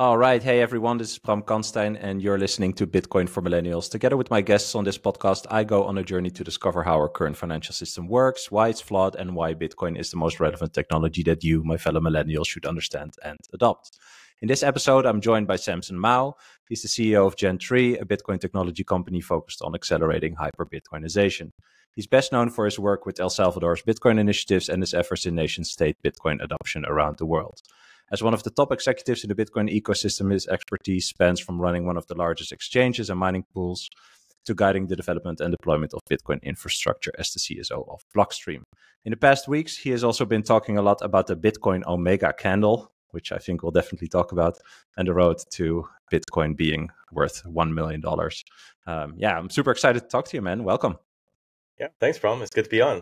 All right. Hey, everyone. This is Bram Kanstein, and you're listening to Bitcoin for Millennials. Together with my guests on this podcast, I go on a journey to discover how our current financial system works, why it's flawed, and why Bitcoin is the most relevant technology that you, my fellow millennials, should understand and adopt. In this episode, I'm joined by Samson Mow. He's the CEO of JAN3, a Bitcoin technology company focused on accelerating hyper Bitcoinization. He's best known for his work with El Salvador's Bitcoin initiatives and his efforts in nation state Bitcoin adoption around the world. As one of the top executives in the Bitcoin ecosystem, his expertise spans from running one of the largest exchanges and mining pools to guiding the development and deployment of Bitcoin infrastructure as the CSO of Blockstream. In the past weeks, he has also been talking a lot about the Bitcoin Omega candle, which I think we'll definitely talk about, and the road to Bitcoin being worth $1 million. Um, yeah, I'm super excited to talk to you, man. Welcome. Yeah, thanks, Bram. It's good to be on.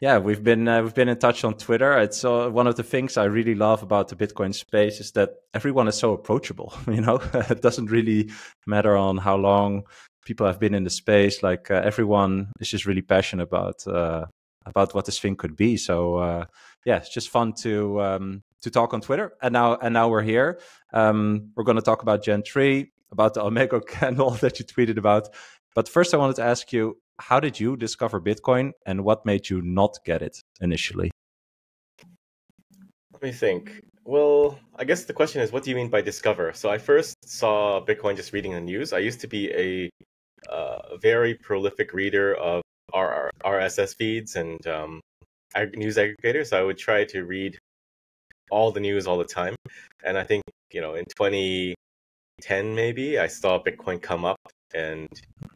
Yeah, we've been uh, we've been in touch on Twitter. It's uh, one of the things I really love about the Bitcoin space is that everyone is so approachable. You know, it doesn't really matter on how long people have been in the space. Like uh, everyone is just really passionate about uh, about what this thing could be. So uh, yeah, it's just fun to um, to talk on Twitter. And now and now we're here. Um, we're going to talk about Jan three, about the Omega candle that you tweeted about. But first, I wanted to ask you how did you discover Bitcoin and what made you not get it initially? Let me think. Well, I guess the question is, what do you mean by discover? So I first saw Bitcoin just reading the news. I used to be a uh, very prolific reader of RR, RSS feeds and um, news aggregators. So I would try to read all the news all the time. And I think, you know, in 2010 maybe, I saw Bitcoin come up and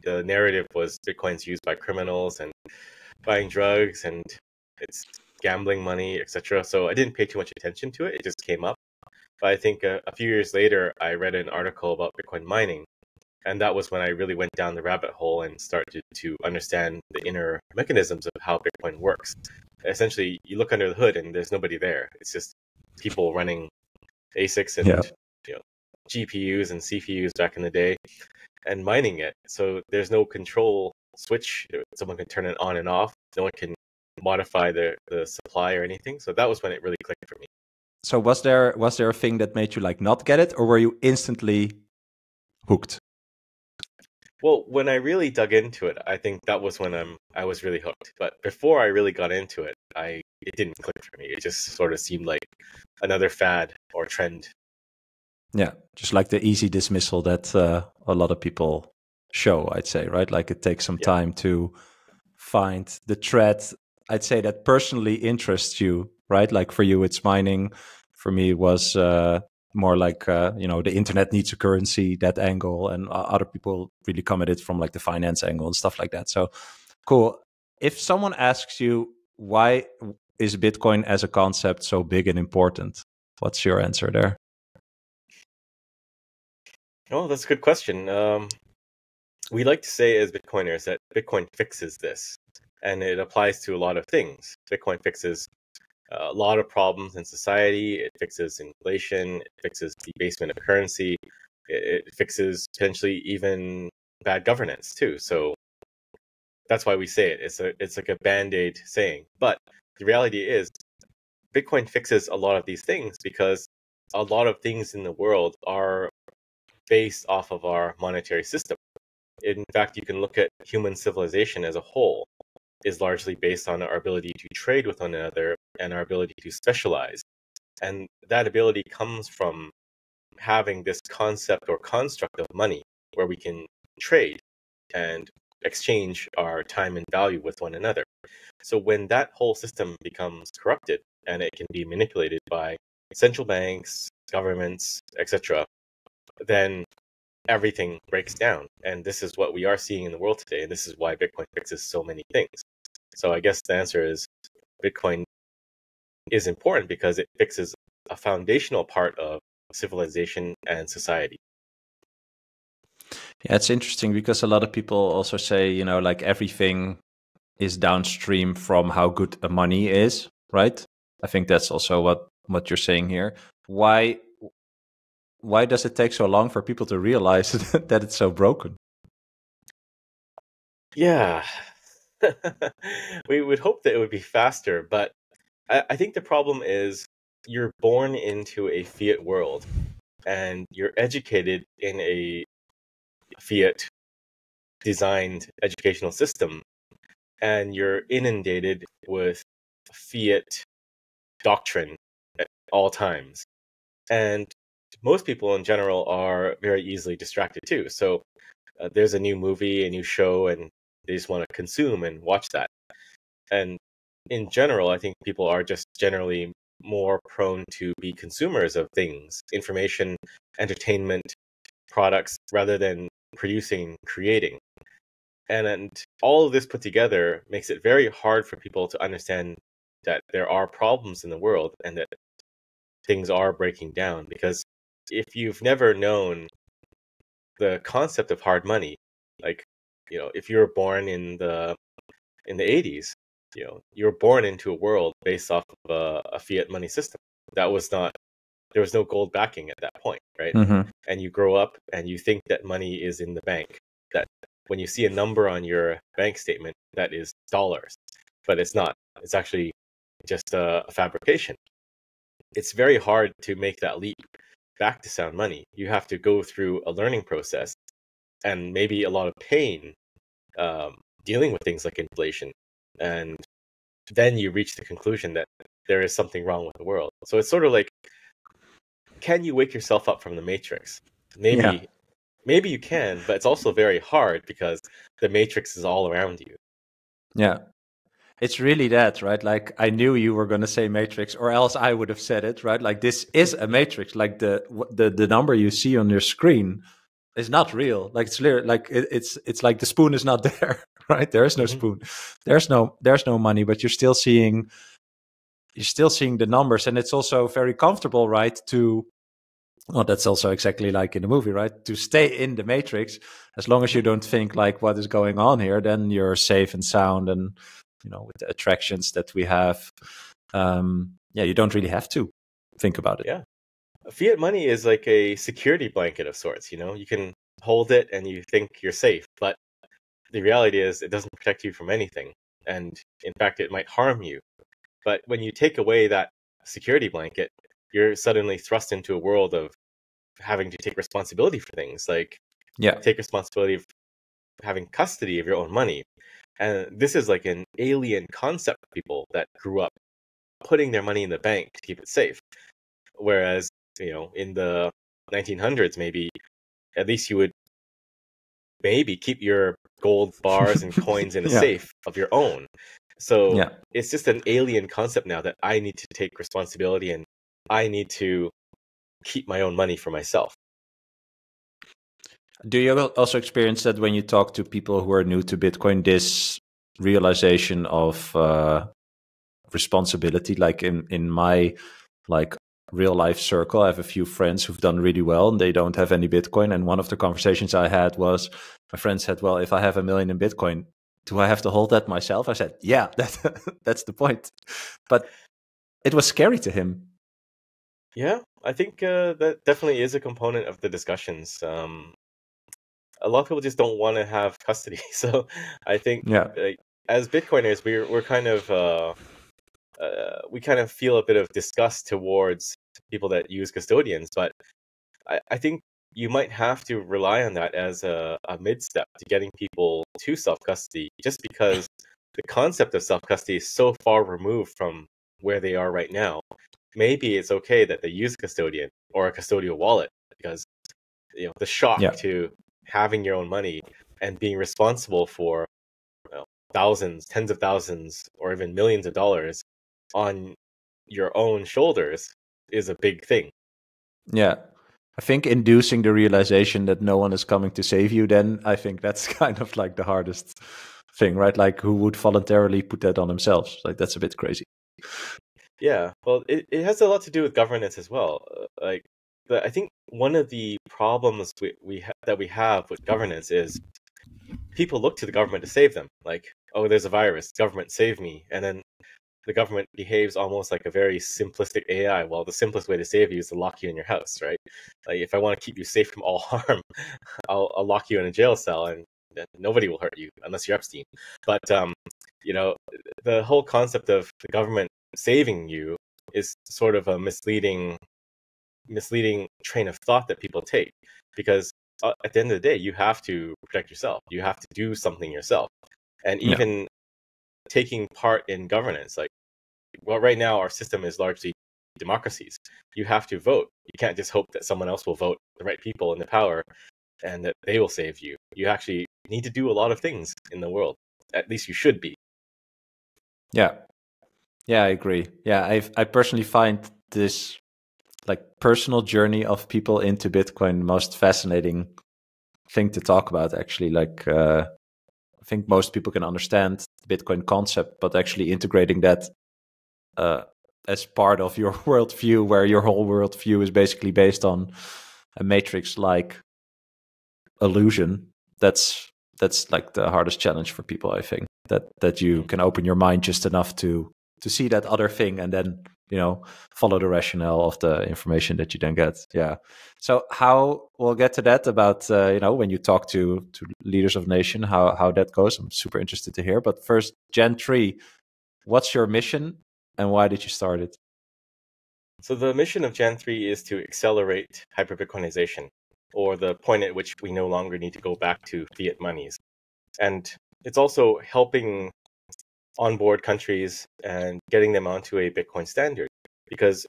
the narrative was Bitcoin's used by criminals and buying drugs and it's gambling money, etc. So I didn't pay too much attention to it. It just came up. But I think a, a few years later, I read an article about Bitcoin mining, and that was when I really went down the rabbit hole and started to understand the inner mechanisms of how Bitcoin works. Essentially, you look under the hood and there's nobody there. It's just people running ASICs and yeah. you know, GPUs and CPUs back in the day and mining it. So there's no control switch. Someone can turn it on and off. No one can modify the, the supply or anything. So that was when it really clicked for me. So was there was there a thing that made you like not get it, or were you instantly hooked? Well, when I really dug into it, I think that was when I'm I was really hooked. But before I really got into it, I it didn't click for me. It just sort of seemed like another fad or trend yeah, just like the easy dismissal that uh, a lot of people show, I'd say, right? Like it takes some yeah. time to find the thread, I'd say, that personally interests you, right? Like for you, it's mining. For me, it was uh, more like, uh, you know, the internet needs a currency, that angle. And other people really come at it from like the finance angle and stuff like that. So cool. If someone asks you, why is Bitcoin as a concept so big and important? What's your answer there? Oh, that's a good question. Um, we like to say as Bitcoiners that Bitcoin fixes this, and it applies to a lot of things. Bitcoin fixes uh, a lot of problems in society. It fixes inflation. It fixes debasement of currency. It, fixes potentially even bad governance too. So that's why we say it. It's a it's like a band aid saying. But the reality is, Bitcoin fixes a lot of these things because a lot of things in the world are based off of our monetary system. In fact, you can look at human civilization as a whole is largely based on our ability to trade with one another and our ability to specialize. And that ability comes from having this concept or construct of money where we can trade and exchange our time and value with one another. So when that whole system becomes corrupted and it can be manipulated by central banks, governments, etc., then everything breaks down. And this is what we are seeing in the world today. And this is why Bitcoin fixes so many things. So I guess the answer is Bitcoin is important because it fixes a foundational part of civilization and society. Yeah, it's interesting because a lot of people also say, you know, like everything is downstream from how good a money is, right? I think that's also what what you're saying here. Why why does it take so long for people to realize that it's so broken? Yeah, we would hope that it would be faster, but I, I think the problem is you're born into a fiat world. and you're educated in a fiat designed educational system and you're inundated with fiat doctrine at all times and most people in general are very easily distracted too so uh, there's a new movie a new show and they just want to consume and watch that and in general i think people are just generally more prone to be consumers of things, information, entertainment, products, rather than producing, creating. And, and all of this put together makes it very hard for people to understand that there are problems in the world and that things are breaking down. Because if you've never known the concept of hard money, like, you know, if you were born in the in the 80s you know you're born into a world based off of a, a, fiat money system. That was not there was no gold backing at that point right? Mm-hmm. and you grow up and you think that money is in the bank that when you see a number on your bank statement that is dollars but it's not. It's actually just a, a fabrication. It's very hard to make that leap back to sound money you have to go through a learning process and maybe a lot of pain um, dealing with things like inflation and then you reach the conclusion that there is something wrong with the world. So it's sort of like, can you wake yourself up from the matrix? Maybe, yeah. maybe you can, but it's also very hard because the matrix is all around you. Yeah, it's really that, right? Like I knew you were going to say matrix, or else I would have said it, right? Like this is a matrix. Like the the the number you see on your screen is not real. Like it's like it, it's it's like the spoon is not there right? There is no mm-hmm. spoon. There's no there's no money, but you're still seeing you're still seeing the numbers, and it's also very comfortable, right? To well, that's also exactly like in the movie, right? To stay in the matrix, as long as you don't think like what is going on here, then you're safe and sound, and you know with the attractions that we have, um, yeah, you don't really have to think about it. Yeah, fiat money is like a security blanket of sorts. You know, you can hold it and you think you're safe, but the reality is it doesn't protect you from anything. And in fact, it might harm you. But when you take away that security blanket, you're suddenly thrust into a world of having to take responsibility for things like yeah take responsibility of having custody of your own money and this is like an alien concept for people that grew up putting their money in the bank to keep it safe whereas you know in the 1900s maybe at least you would maybe keep your gold bars and coins in a yeah. safe of your own. So yeah. it's just an alien concept now that I need to take responsibility and I need to keep my own money for myself. Do you also experience that when you talk to people who are new to Bitcoin, this realization of uh, responsibility? Like in in my like real life circle. I have a few friends who've done really well and they don't have any Bitcoin. And one of the conversations I had was my friend said, Well, if I have a million in Bitcoin, do I have to hold that myself? I said, Yeah, that, that's the point. But it was scary to him. Yeah, I think uh, that definitely is a component of the discussions. Um, a lot of people just don't want to have custody. So I think yeah. Like, as Bitcoiners, we're, we're kind of. Uh, uh, we kind of feel a bit of disgust towards people that use custodians, but I, I think you might have to rely on that as a, a mid step to getting people to self custody, just because the concept of self custody is so far removed from where they are right now. Maybe it's okay that they use a custodian or a custodial wallet because you know the shock yeah. to having your own money and being responsible for you know, thousands, tens of thousands, or even millions of dollars on your own shoulders is a big thing. Yeah. I think inducing the realization that no one is coming to save you, then I think that's kind of like the hardest thing, right? Like who would voluntarily put that on themselves? Like that's a bit crazy. Yeah. Well, it, it has a lot to do with governance as well. Uh, like, but I think one of the problems we, we ha- that we have with governance is people look to the government to save them. Like, oh, there's a virus, government save me, and then the government behaves almost like a very simplistic AI. Well, the simplest way to save you is to lock you in your house, right? Like if I want to keep you safe from all harm, I'll, I'll lock you in a jail cell and nobody will hurt you unless you're Epstein. But um, you know, the whole concept of the government saving you is sort of a misleading misleading train of thought that people take because uh, at the end of the day you have to protect yourself. You have to do something yourself. And even yeah. taking part in governance like well right now our system is largely democracies. You have to vote. You can't just hope that someone else will vote the right people in the power and that they will save you. You actually need to do a lot of things in the world. At least you should be. Yeah. Yeah i agree. Yeah i i personally find this like personal journey of people into bitcoin most fascinating thing to talk about actually. Like uh, i think most people can understand the bitcoin concept but actually integrating that uh, as part of your worldview where your whole worldview is basically based on a matrix like illusion that's that's like the hardest challenge for people i think. That that you can open your mind just enough to to see that other thing and then you know follow the rationale of the information that you then get. Yeah. So how we'll get to that about uh, you know when you talk to to leaders of nation how how that goes. I'm super interested to hear. But first JAN3 what's your mission and why did you start it? So the mission of JAN3 is to accelerate hyper-bitcoinization or the point at which we no longer need to go back to fiat monies. And it's also helping onboard countries and getting them onto a Bitcoin standard. Because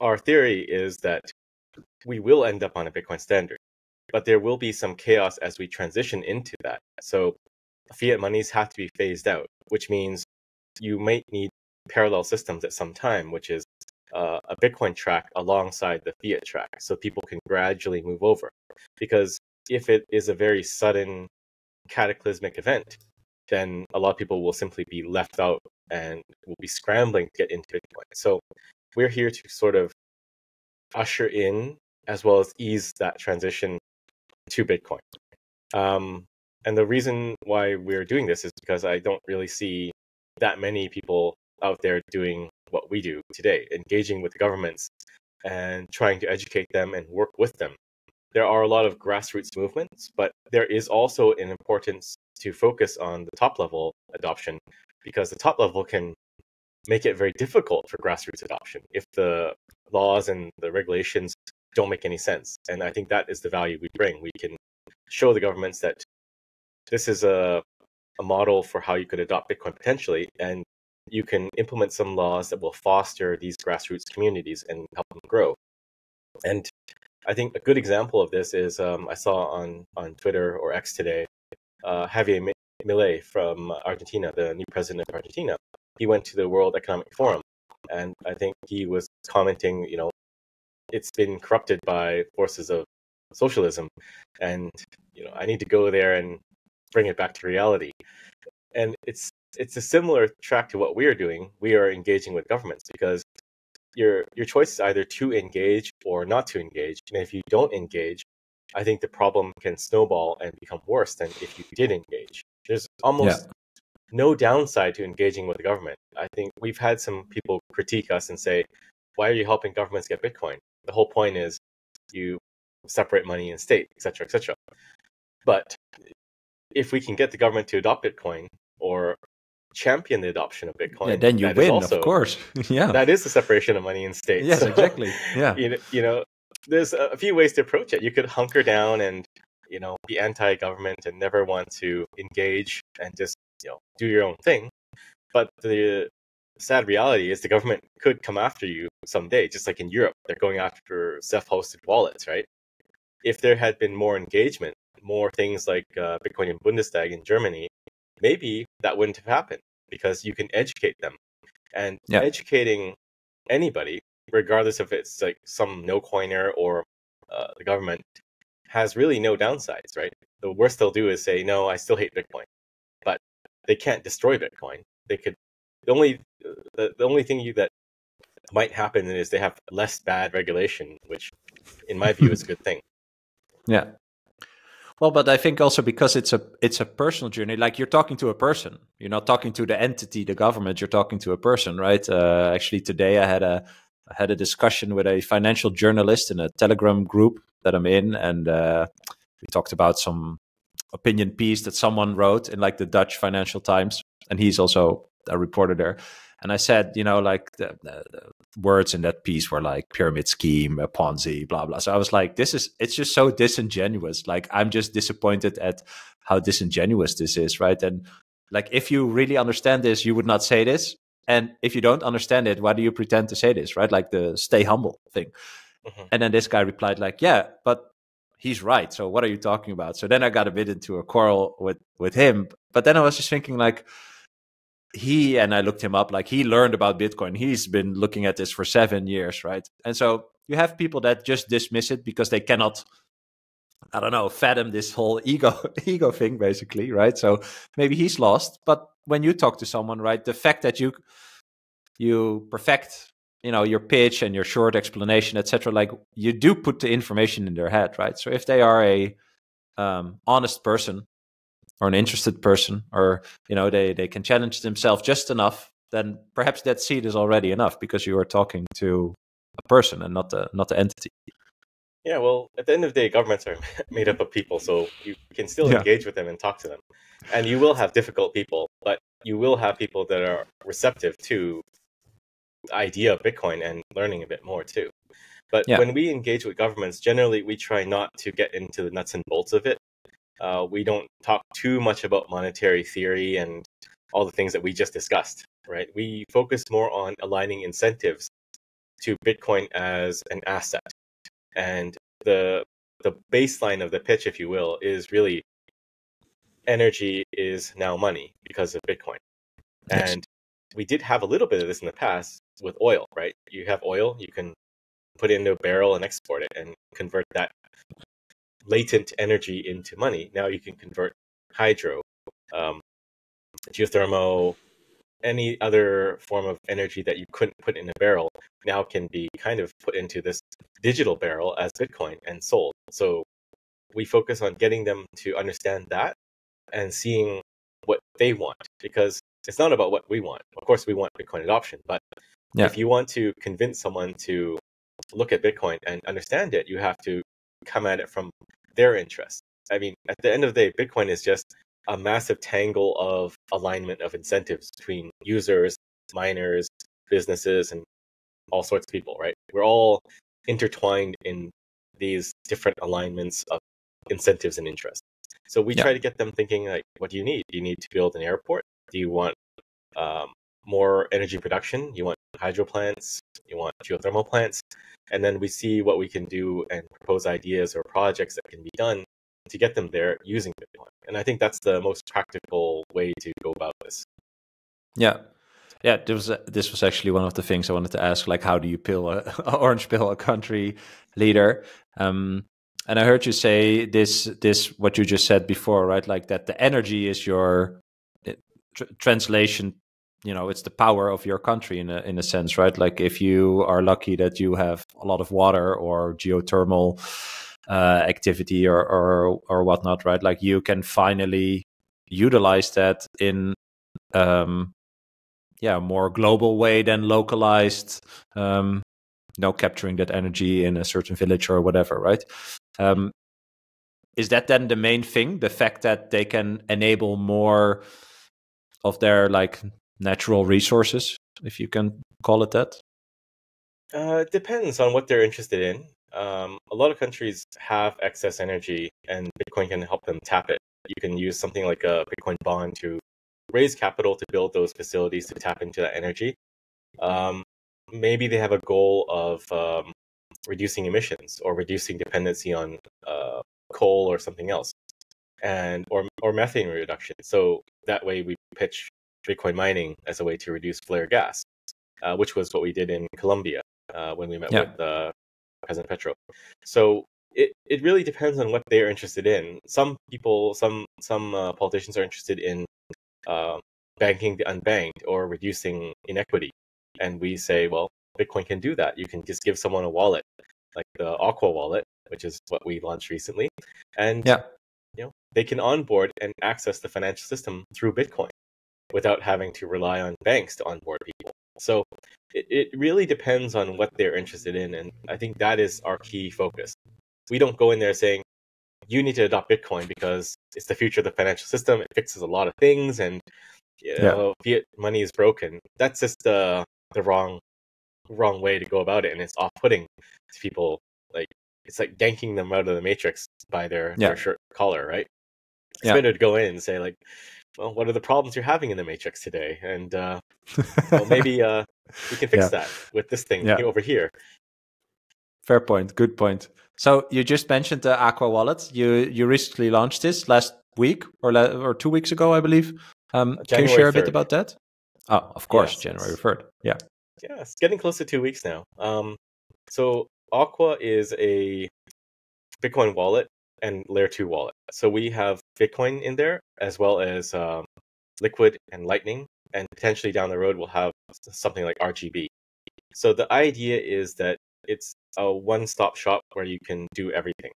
our theory is that we will end up on a Bitcoin standard, but there will be some chaos as we transition into that. So fiat monies have to be phased out, which means you might need parallel systems at some time, which is uh, a Bitcoin track alongside the fiat track, so people can gradually move over. Because if it is a very sudden cataclysmic event, then a lot of people will simply be left out and will be scrambling to get into Bitcoin. So we're here to sort of usher in as well as ease that transition to Bitcoin. Um, and the reason why we're doing this is because I don't really see that many people out there doing what we do today, engaging with the governments and trying to educate them and work with them. There are a lot of grassroots movements, but there is also an importance to focus on the top level adoption because the top level can make it very difficult for grassroots adoption if the laws and the regulations don't make any sense. And I think that is the value we bring. We can show the governments that this is a, a model for how you could adopt Bitcoin potentially, and you can implement some laws that will foster these grassroots communities and help them grow. And I think a good example of this is um, I saw on on Twitter or X today uh, Javier Milei from Argentina, the new president of Argentina. He went to the World Economic Forum, and I think he was commenting, you know, it's been corrupted by forces of socialism, and you know, I need to go there and bring it back to reality. And it's it's a similar track to what we are doing. We are engaging with governments because your your choice is either to engage or not to engage. And if you don't engage, I think the problem can snowball and become worse than if you did engage. There's almost yeah. no downside to engaging with the government. I think we've had some people critique us and say, why are you helping governments get Bitcoin? The whole point is you separate money and state, etc., etc. But if we can get the government to adopt Bitcoin or champion the adoption of Bitcoin, yeah, then you win, also, of course. yeah, that is the separation of money and state. Yes, so, exactly. Yeah, you know, you know, there's a few ways to approach it. You could hunker down and you know be anti-government and never want to engage and just you know do your own thing. But the sad reality is the government could come after you someday, just like in Europe, they're going after self-hosted wallets, right? If there had been more engagement, more things like uh, Bitcoin and Bundestag in Germany, maybe that wouldn't have happened because you can educate them. And yeah. educating anybody regardless if it's like some no coiner or uh, the government, has really no downsides, right? The worst they'll do is say, no, I still hate Bitcoin, but they can't destroy Bitcoin. They could the only the, the only thing you that might happen is they have less bad regulation, which in my view is a good thing. Yeah. Well, but I think also because it's a it's a personal journey. Like you're talking to a person. You're not talking to the entity, the government. You're talking to a person, right? Uh, actually, today I had a I had a discussion with a financial journalist in a Telegram group that I'm in, and uh, we talked about some opinion piece that someone wrote in like the Dutch Financial Times, and he's also a reporter there. And I said, you know, like the, the, the, words in that piece were like pyramid scheme, a Ponzi, blah blah. So I was like, this is it's just so disingenuous. Like I'm just disappointed at how disingenuous this is, right? And like if you really understand this, you would not say this. And if you don't understand it, why do you pretend to say this, right? Like the stay humble thing. Mm-hmm. And then this guy replied, like, yeah, but he's right. So what are you talking about? So then I got a bit into a quarrel with with him. But then I was just thinking, like, he and I looked him up, like he learned about Bitcoin. He's been looking at this for seven years, right? And so you have people that just dismiss it because they cannot, I don't know, fathom this whole ego ego thing, basically, right? So maybe he's lost. But when you talk to someone, right, the fact that you you perfect you know your pitch and your short explanation etc like you do put the information in their head right so if they are a um, honest person or an interested person or you know they they can challenge themselves just enough then perhaps that seed is already enough because you are talking to a person and not the not the entity yeah well at the end of the day governments are made up of people so you can still yeah. engage with them and talk to them and you will have difficult people but you will have people that are receptive to the idea of bitcoin and learning a bit more too but yeah. when we engage with governments generally we try not to get into the nuts and bolts of it uh, we don't talk too much about monetary theory and all the things that we just discussed, right? We focus more on aligning incentives to Bitcoin as an asset. And the the baseline of the pitch, if you will, is really energy is now money because of Bitcoin. Yes. And we did have a little bit of this in the past with oil, right? You have oil, you can put it into a barrel and export it and convert that latent energy into money. Now you can convert hydro, um, geothermal, any other form of energy that you couldn't put in a barrel now can be kind of put into this digital barrel as Bitcoin and sold. So we focus on getting them to understand that and seeing what they want because it's not about what we want. Of course, we want Bitcoin adoption, but yeah. if you want to convince someone to look at Bitcoin and understand it, you have to come at it from their interests. I mean, at the end of the day, Bitcoin is just a massive tangle of alignment of incentives between users, miners, businesses, and all sorts of people, right? We're all intertwined in these different alignments of incentives and interests. So we yeah. try to get them thinking like, what do you need? Do you need to build an airport? Do you want um, more energy production? You want hydro plants? You want geothermal plants? and then we see what we can do and propose ideas or projects that can be done to get them there using Bitcoin. And I think that's the most practical way to go about this. Yeah. Yeah, this was this was actually one of the things I wanted to ask. Like, how do you pill a, orange pill a country leader? Um, and I heard you say this this what you just said before, right? Like that the energy is your eh, tr- translation you know it's the power of your country in a in a sense right like if you are lucky that you have a lot of water or geothermal uh, activity or, or or whatnot right like you can finally utilize that in um yeah more global way than localized um you know capturing that energy in a certain village or whatever right um is that then the main thing the fact that they can enable more of their like natural resources, if you can call it that? Uh, it depends on what they're interested in. Um, a lot of countries have excess energy, and Bitcoin can help them tap it. You can use something like a Bitcoin bond to raise capital to build those facilities to tap into that energy. Um, maybe they have a goal of um, reducing emissions or reducing dependency on uh, coal or something else, and or or methane reduction. So that way, we pitch Bitcoin mining as a way to reduce flare gas, uh, which was what we did in Colombia uh, when we met yeah. with uh, President Petro. So it, it really depends on what they're interested in. Some people, some some uh, politicians are interested in uh, banking the unbanked or reducing inequity, and we say, well, Bitcoin can do that. You can just give someone a wallet, like the Aqua wallet, which is what we launched recently, and yeah. you know they can onboard and access the financial system through Bitcoin without having to rely on banks to onboard people. So it, it really depends on what they're interested in. And I think that is our key focus. We don't go in there saying, you need to adopt Bitcoin because it's the future of the financial system. It fixes a lot of things and you know, yeah. fiat money is broken. That's just the the wrong wrong way to go about it, and it's off putting to people. Like it's like yanking them out of the matrix by their, yeah. their shirt collar, right? It's yeah. better to go in and say like, well, what are the problems you're having in the matrix today? And uh, well, maybe uh, we can fix yeah. that with this thing yeah. over here. Fair point. Good point. So you just mentioned the Aqua wallet. You you recently launched this last week or la- or two weeks ago, I believe. Um, can you share a bit about that? Oh, of course, yes, January third. Yeah. Yeah, it's getting close to two weeks now. Um, so Aqua is a Bitcoin wallet and layer two wallet. So we have Bitcoin in there as well as um, Liquid and Lightning, and potentially down the road we'll have something like RGB. So the idea is that it's a one-stop shop where you can do everything.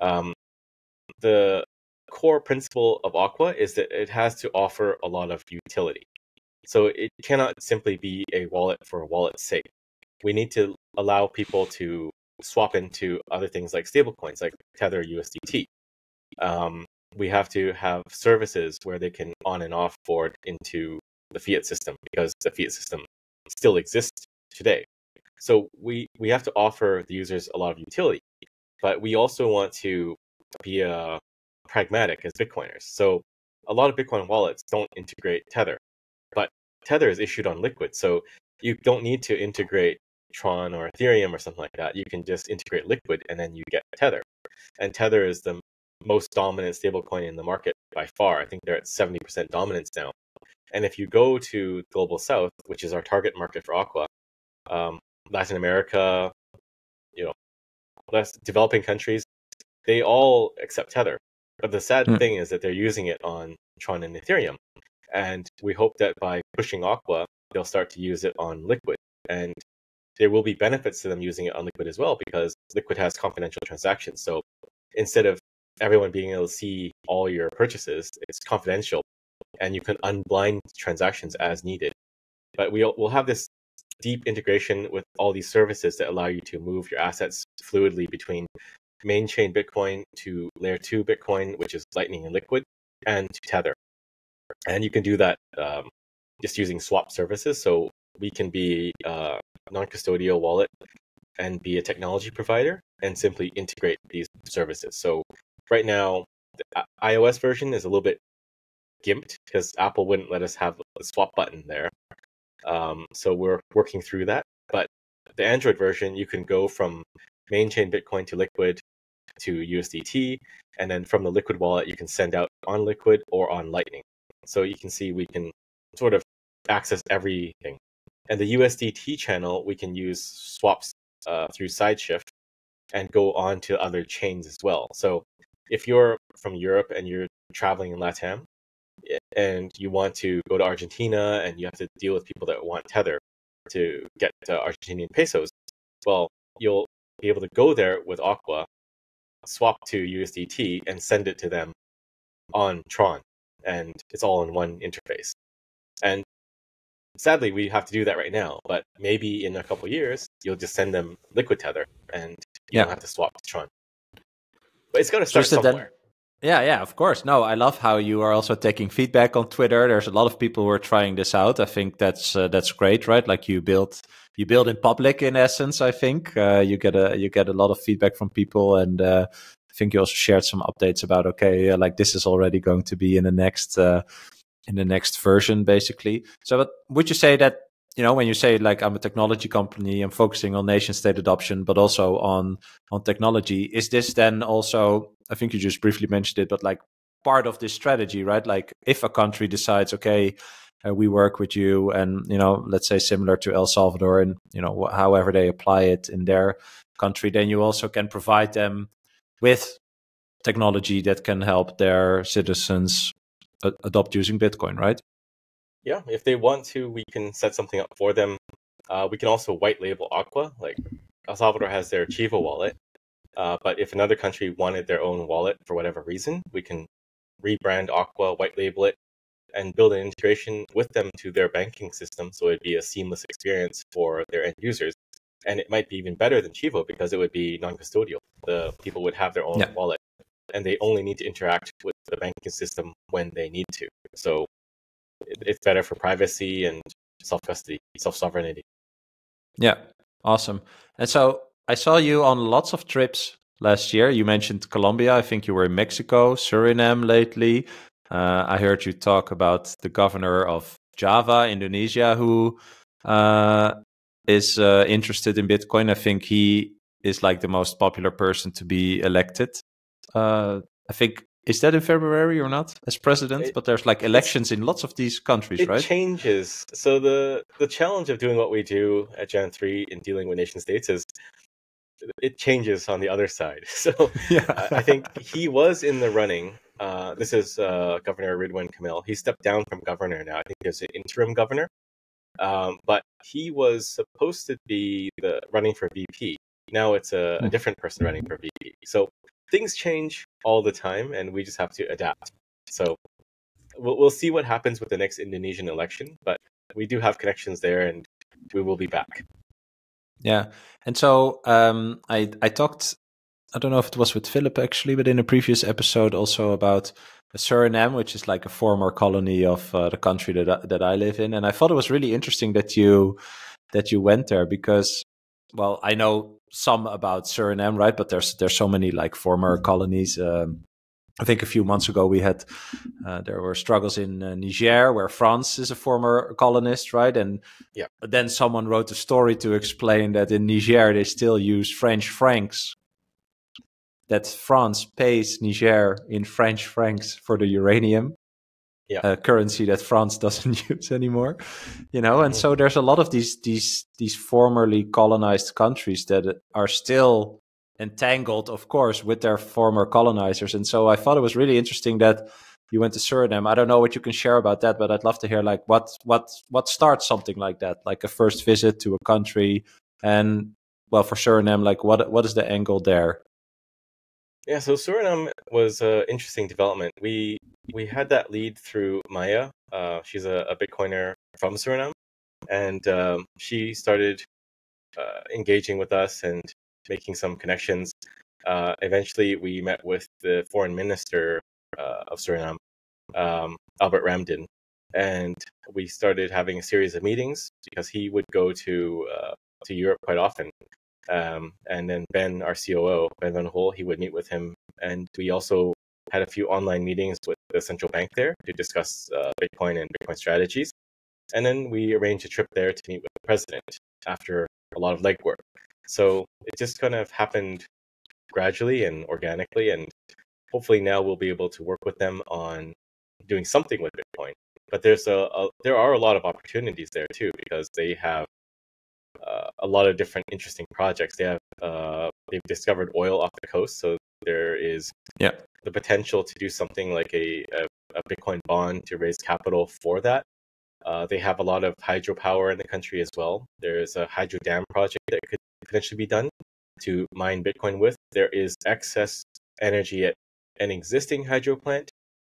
Um, the core principle of Aqua is that it has to offer a lot of utility. So it cannot simply be a wallet for a wallet's sake. We need to allow people to swap into other things like stablecoins, like Tether USDT. Um, we have to have services where they can on and off board into the fiat system because the fiat system still exists today. So we we have to offer the users a lot of utility, but we also want to be uh, pragmatic as Bitcoiners. So a lot of Bitcoin wallets don't integrate Tether, but Tether is issued on Liquid, so you don't need to integrate Tron or Ethereum or something like that. You can just integrate Liquid and then you get Tether. And Tether is the most dominant stablecoin in the market by far. I think they're at 70% dominance now. And if you go to Global South, which is our target market for Aqua, um, Latin America, you know, less developing countries, they all accept Tether. But the sad mm. thing is that they're using it on Tron and Ethereum. And we hope that by pushing Aqua, they'll start to use it on Liquid. And there will be benefits to them using it on Liquid as well because Liquid has confidential transactions. So instead of everyone being able to see all your purchases, it's confidential and you can unblind transactions as needed. But we'll, we'll have this deep integration with all these services that allow you to move your assets fluidly between main chain Bitcoin to layer two Bitcoin, which is Lightning and Liquid, and to Tether. And you can do that um, just using swap services. So we can be a non-custodial wallet and be a technology provider and simply integrate these services. So right now, the iOS version is a little bit gimped because Apple wouldn't let us have a swap button there. Um, so we're working through that. But the Android version, you can go from main chain Bitcoin to Liquid to USDT, and then from the Liquid wallet, you can send out on Liquid or on Lightning. So you can see we can sort of access everything. And the USDT channel, we can use swaps uh, through SideShift and go on to other chains as well. So if you're from Europe and you're traveling in LATAM and you want to go to Argentina and you have to deal with people that want Tether to get uh, Argentinian pesos, well, you'll be able to go there with Aqua, swap to USDT, and send it to them on Tron. And it's all in one interface. And sadly, we have to do that right now. But maybe in a couple years, you'll just send them Liquid Tether and you yeah. don't have to swap to Tron. But it's got to start somewhere. Yeah, yeah, of course. No, I love how you are also taking feedback on Twitter. There's a lot of people who are trying this out. I think that's uh, that's great, right? Like you build you build in public, in essence. I think uh, you get a you get a lot of feedback from people, and uh, I think you also shared some updates about okay, like this is already going to be in the next uh, in the next version, basically. So, but would you say that you know when you say like I'm a technology company, I'm focusing on nation state adoption, but also on on technology? Is this then also? I think you just briefly mentioned it, but like part of this strategy, right? Like if a country decides, okay, uh, we work with you, and you know, let's say similar to El Salvador, and you know, however they apply it in their country, then you also can provide them with technology that can help their citizens adopt using Bitcoin, right? Yeah, if they want to, we can set something up for them. Uh, we can also white label Aqua. Like El Salvador has their Chivo wallet, uh, but if another country wanted their own wallet for whatever reason, we can rebrand Aqua, white label it, and build an integration with them to their banking system, so it'd be a seamless experience for their end users. And it might be even better than Chivo because it would be non-custodial. The people would have their own yeah. wallet and they only need to interact with the banking system when they need to. So it's better for privacy and self custody, self sovereignty. Yeah, awesome. And so I saw you on lots of trips last year. You mentioned Colombia. I think you were in Mexico, Suriname lately. Uh, I heard you talk about the governor of Java, Indonesia, who uh, is uh, interested in Bitcoin. I think he is like the most popular person to be elected. Uh, I think is that in February or not as president? It, but there's like elections in lots of these countries, it right? It changes. So the the challenge of doing what we do at Jan three in dealing with nation states is it changes on the other side. So yeah. I think he was in the running. Uh, this is uh, Governor Ridwan Kamil. He stepped down from governor now. I think there's an interim governor, um, but he was supposed to be the running for VP. Now it's a, a hmm. different person running for VP. So things change all the time, and we just have to adapt. So we'll, we'll see what happens with the next Indonesian election, but we do have connections there, and we will be back. Yeah, and so um, I I talked. I don't know if it was with Philip actually, but in a previous episode also about Suriname, which is like a former colony of uh, the country that that I live in, and I thought it was really interesting that you that you went there because, well, I know some about Suriname, right? But there's there's so many like former colonies. Um, I think a few months ago we had uh, there were struggles in uh, Niger where France is a former colonist, right? And yeah, then someone wrote a story to explain that in Niger they still use French francs. That France pays Niger in French francs for the uranium, yeah. uh, currency that France doesn't use anymore, you know. And mm-hmm. so there's a lot of these these these formerly colonized countries that are still entangled, of course, with their former colonizers. And so I thought it was really interesting that you went to Suriname. I don't know what you can share about that, but I'd love to hear like what what what starts something like that, like a first visit to a country, and well, for Suriname, like what what is the angle there? Yeah, so Suriname was an interesting development. We we had that lead through Maya. Uh, she's a, a, Bitcoiner from Suriname, and um, she started uh, engaging with us and making some connections. Uh, eventually, we met with the foreign minister uh, of Suriname, um, Albert Ramdin, and we started having a series of meetings because he would go to uh, to Europe quite often. Um, and then Ben, our COO, Ben Van Hol, he would meet with him, and we also had a few online meetings with the central bank there to discuss uh, Bitcoin and Bitcoin strategies. And then we arranged a trip there to meet with the president after a lot of legwork. So it just kind of happened gradually and organically, and hopefully now we'll be able to work with them on doing something with Bitcoin. But there's a, a there are a lot of opportunities there too because they have a lot of different interesting projects. They have uh, they've discovered oil off the coast, so there is yeah the potential to do something like a, a, a Bitcoin bond to raise capital for that. Uh, they have a lot of hydropower in the country as well. There's a hydro dam project that could potentially be done to mine Bitcoin with. There is excess energy at an existing hydro plant.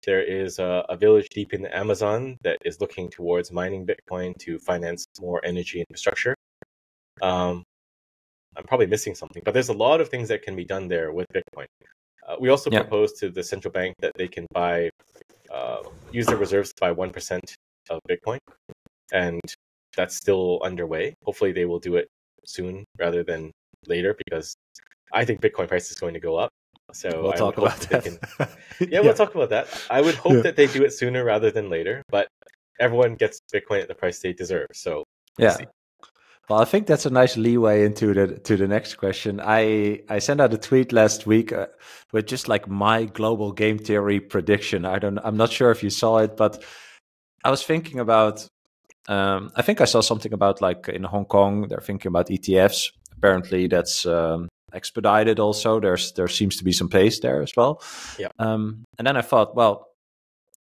There is a, a village deep in the Amazon that is looking towards mining Bitcoin to finance more energy infrastructure. Um, I'm probably missing something, but there's a lot of things that can be done there with Bitcoin. Uh, we also yeah. proposed to the central bank that they can buy, uh, use their reserves to buy 1% of Bitcoin. And that's still underway. Hopefully, they will do it soon rather than later because I think Bitcoin price is going to go up. So we'll I talk about that. Can... yeah, yeah, we'll talk about that. I would hope yeah. that they do it sooner rather than later, but everyone gets Bitcoin at the price they deserve. So yeah. Well, I think that's a nice leeway into the to the next question. I I sent out a tweet last week uh, with just like my global game theory prediction. I don't. I'm not sure if you saw it, but I was thinking about. Um, I think I saw something about like in Hong Kong they're thinking about ETFs. Apparently, that's um, expedited. Also, there's there seems to be some pace there as well. Yeah. Um, and then I thought, well,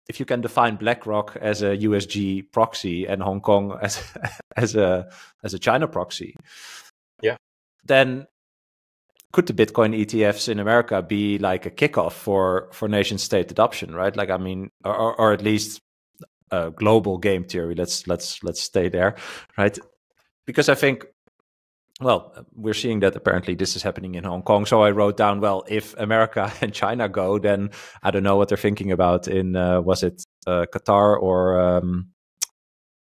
if you can define BlackRock as a USG proxy and Hong Kong as as a as a China proxy, yeah, then could the Bitcoin ETFs in America be like a kickoff for for nation state adoption, right? Like, I mean, or, or at least a global game theory. Let's let's let's stay there, right? Because I think well, we're seeing that apparently this is happening in Hong Kong. So I wrote down, well, if America and China go, then I don't know what they're thinking about in, uh, was it uh, Qatar or um,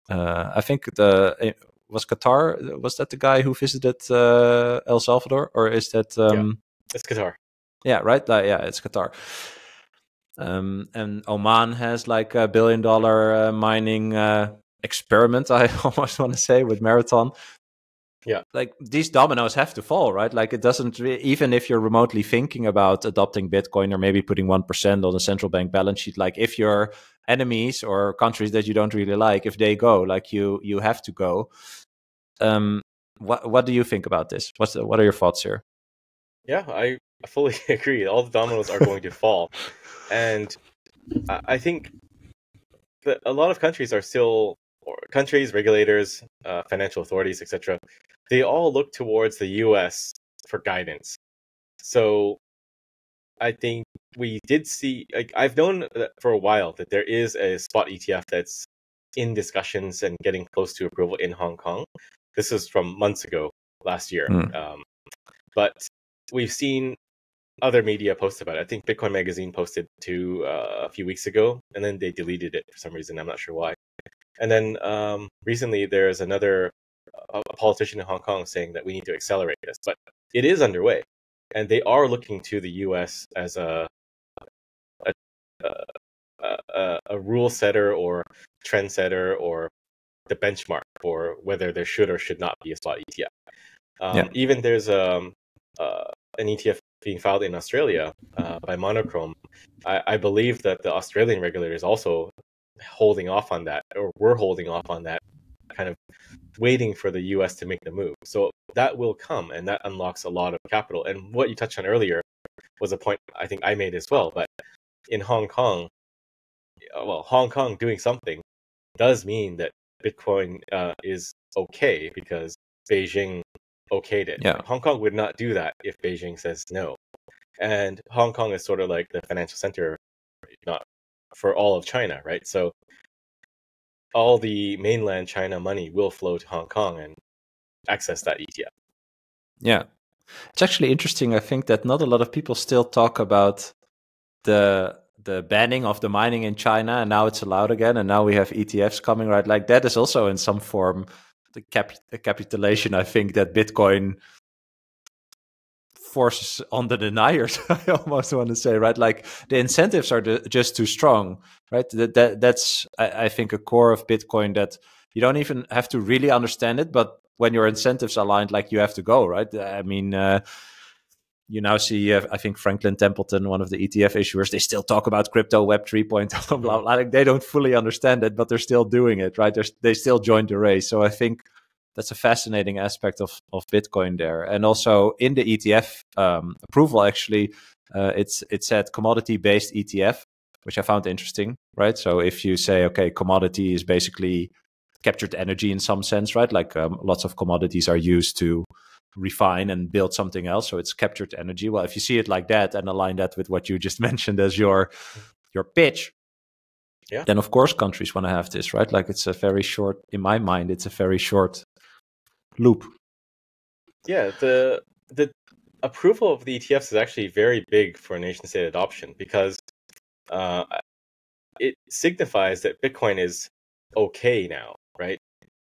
uh, I think the eh, was Qatar was that the guy who visited uh, El Salvador or is that um, yeah, it's Qatar? Yeah, right. yeah, it's Qatar. Um, and Oman has like a billion dollar uh, mining uh, experiment, I almost want to say, with Marathon. Yeah. Like these dominoes have to fall, right? Like it doesn't, re- even if you're remotely thinking about adopting Bitcoin or maybe putting 1% on the central bank balance sheet, like if your enemies or countries that you don't really like, if they go, like you, you have to go. Um, what, what do you think about this? What's the, what are your thoughts here? Yeah, I fully agree. All the dominoes are going to fall. And I think that a lot of countries are still countries, regulators, uh, financial authorities, etc. They all look towards the U.S. for guidance. So I think we did see. Like I've known for a while that there is a spot ETF that's in discussions and getting close to approval in Hong Kong. This is from months ago, last year. Mm. Um, but we've seen other media post about it. I think Bitcoin Magazine posted to uh, a few weeks ago, and then they deleted it for some reason. I'm not sure why. And then um, recently, there's another a, a politician in Hong Kong saying that we need to accelerate this, but it is underway, and they are looking to the U.S. as a a, a, a, a rule setter or trend setter or the benchmark for whether there should or should not be a spot ETF. Um, yeah. Even there's um, uh, an ETF being filed in Australia uh, by Monochrome, I, I, believe that the Australian regulator is also holding off on that, or we're holding off on that, kind of waiting for the U.S. to make the move. So that will come, and that unlocks a lot of capital. And what you touched on earlier was a point I think I made as well. But in Hong Kong, uh, well, Hong Kong doing something does mean that Bitcoin uh, is okay because Beijing okayed it. Yeah. Hong Kong would not do that if Beijing says no. And Hong Kong is sort of like the financial center, for all of China, right? So all the mainland China money will flow to Hong Kong and access that ETF. Yeah. It's actually interesting. I think that not a lot of people still talk about the the banning of the mining in China and now it's allowed again and now we have ETFs coming right like that is also in some form the, cap- the capitulation I think that Bitcoin forces on the deniers. I almost want to say right, like the incentives are the, just too strong, right? That, that that's I, I, think a core of Bitcoin that you don't even have to really understand it, but when your incentives aligned, like you have to go, right? I mean. Uh, you now see, uh, I think Franklin Templeton, one of the ETF issuers, they still talk about crypto Web 3.0, blah, blah, blah. Like they don't fully understand it, but they're still doing it, right? They're, they still joined the race. So I think that's a fascinating aspect of, of Bitcoin there. And also in the ETF um, approval, actually, uh, it's it said commodity based ETF, which I found interesting, right? So if you say, okay, commodity is basically captured energy in some sense, right? Like um, lots of commodities are used to refine and build something else so it's captured energy well if you see it like that and align that with what you just mentioned as your your pitch yeah then of course countries want to have this right like it's a very short in my mind it's a very short loop yeah the the approval of the etfs is actually very big for nation state adoption because uh, it signifies that bitcoin is okay now right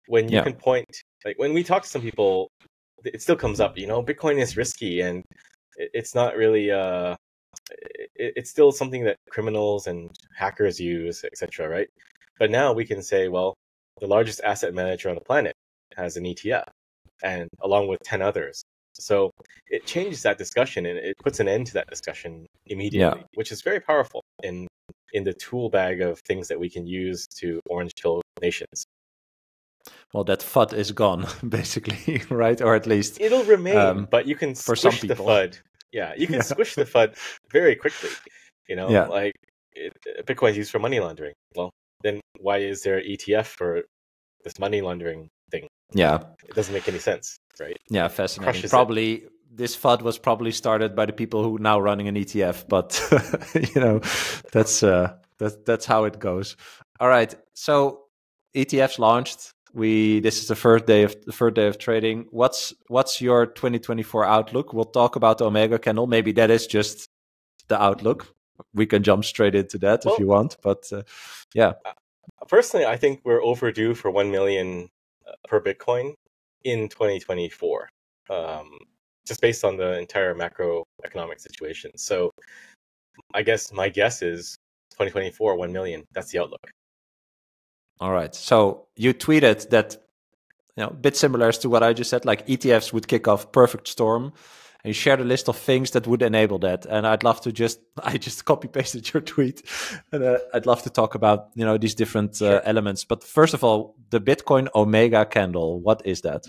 when you yeah. can point like when we talk to some people it still comes up. You know, Bitcoin is risky and it's not really. Uh, it's still something that criminals and hackers use, etc. Right? But now we can say, well, the largest asset manager on the planet has an ETF, and along with ten others. So it changes that discussion and it puts an end to that discussion immediately, yeah. which is very powerful in in the tool bag of things that we can use to orange pill nations well, that FUD is gone, basically, right? Or at least it'll remain, um, but you can for some people. the FUD. Yeah, you can yeah. squish the FUD very quickly. You know, yeah. like it, Bitcoin is used for money laundering. Well, then why is there ETF for this money laundering thing? Yeah, it doesn't make any sense, right? Yeah, fascinating. Probably. It this FUD was probably started by the people who now running an ETF, but you know, that's uh, that's that's how it goes. All right, so ETFs launched we this is the first day of the first day of trading what's what's your 2024 outlook we'll talk about the omega candle maybe that is just the outlook we can jump straight into that well, if you want. But uh, yeah, uh, personally, I think we're overdue for one million per Bitcoin in 2024, um, just based on the entire macroeconomic situation. So, I guess my guess is 2024, one million. That's the outlook. All right. So you tweeted that, you know, a bit similar to what I just said, like ETFs would kick off perfect storm and you shared a list of things that would enable that. And I'd love to just, I just copy pasted your tweet, and uh, I'd love to talk about you know these different uh, elements. But first of all, the Bitcoin Omega candle, what is that?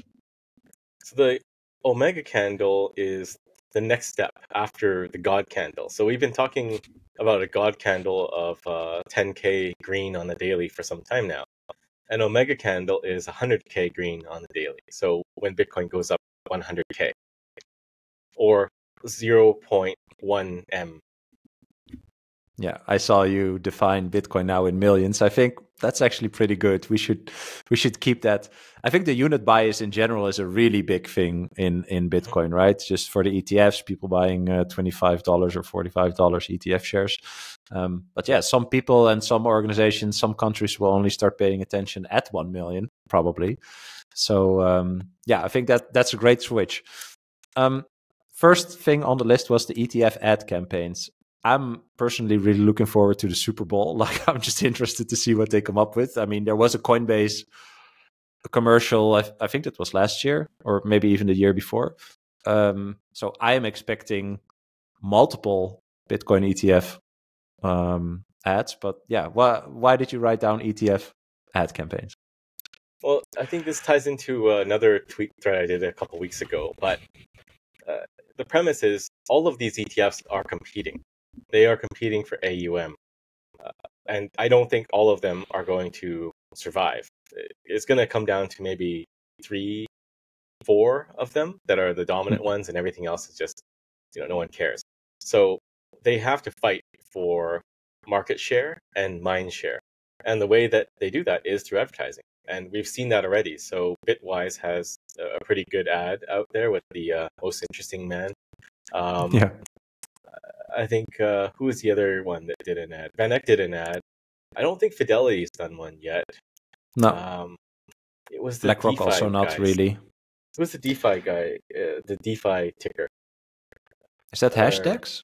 So the Omega candle is the next step after the God candle. So we've been talking about a God candle of uh, 10k green on the daily for some time now. An Omega candle is 100k green on the daily. So when Bitcoin goes up 100k or 0.1 M. Yeah, I saw you define Bitcoin now in millions. I think that's actually pretty good. We should we should keep that. I think the unit bias in general is a really big thing in in Bitcoin, right? Just for the ETFs, people buying uh, twenty five dollars or forty five dollars ETF shares. Um, but yeah, some people and some organizations, some countries will only start paying attention at one million, probably. So um, yeah, I think that that's a great switch. Um, First thing on the list was the ETF ad campaigns. I'm personally really looking forward to the Super Bowl. Like, I'm just interested to see what they come up with. I mean, there was a Coinbase commercial, I, I think it was last year or maybe even the year before. Um, so I am expecting multiple Bitcoin ETF um, ads. But yeah, why, why did you write down ETF ad campaigns? Well, I think this ties into another tweet thread I did a couple weeks ago. But uh, the premise is all of these ETFs are competing. They are competing for AUM. Uh, and I don't think all of them are going to survive. It's going to come down to maybe three, four of them that are the dominant mm-hmm. ones, and everything else is just, you know, no one cares. So they have to fight for market share and mind share. And the way that they do that is through advertising and we've seen that already. So Bitwise has a pretty good ad out there with the uh, most interesting man. Um, yeah. I think uh, who was the other one that did an ad? VanEck did an ad. I don't think Fidelity's done one yet. No. Um, it was the BlackRock DeFi also not guys. really. It was the DeFi guy, uh, the DeFi ticker. Is that Hashdex?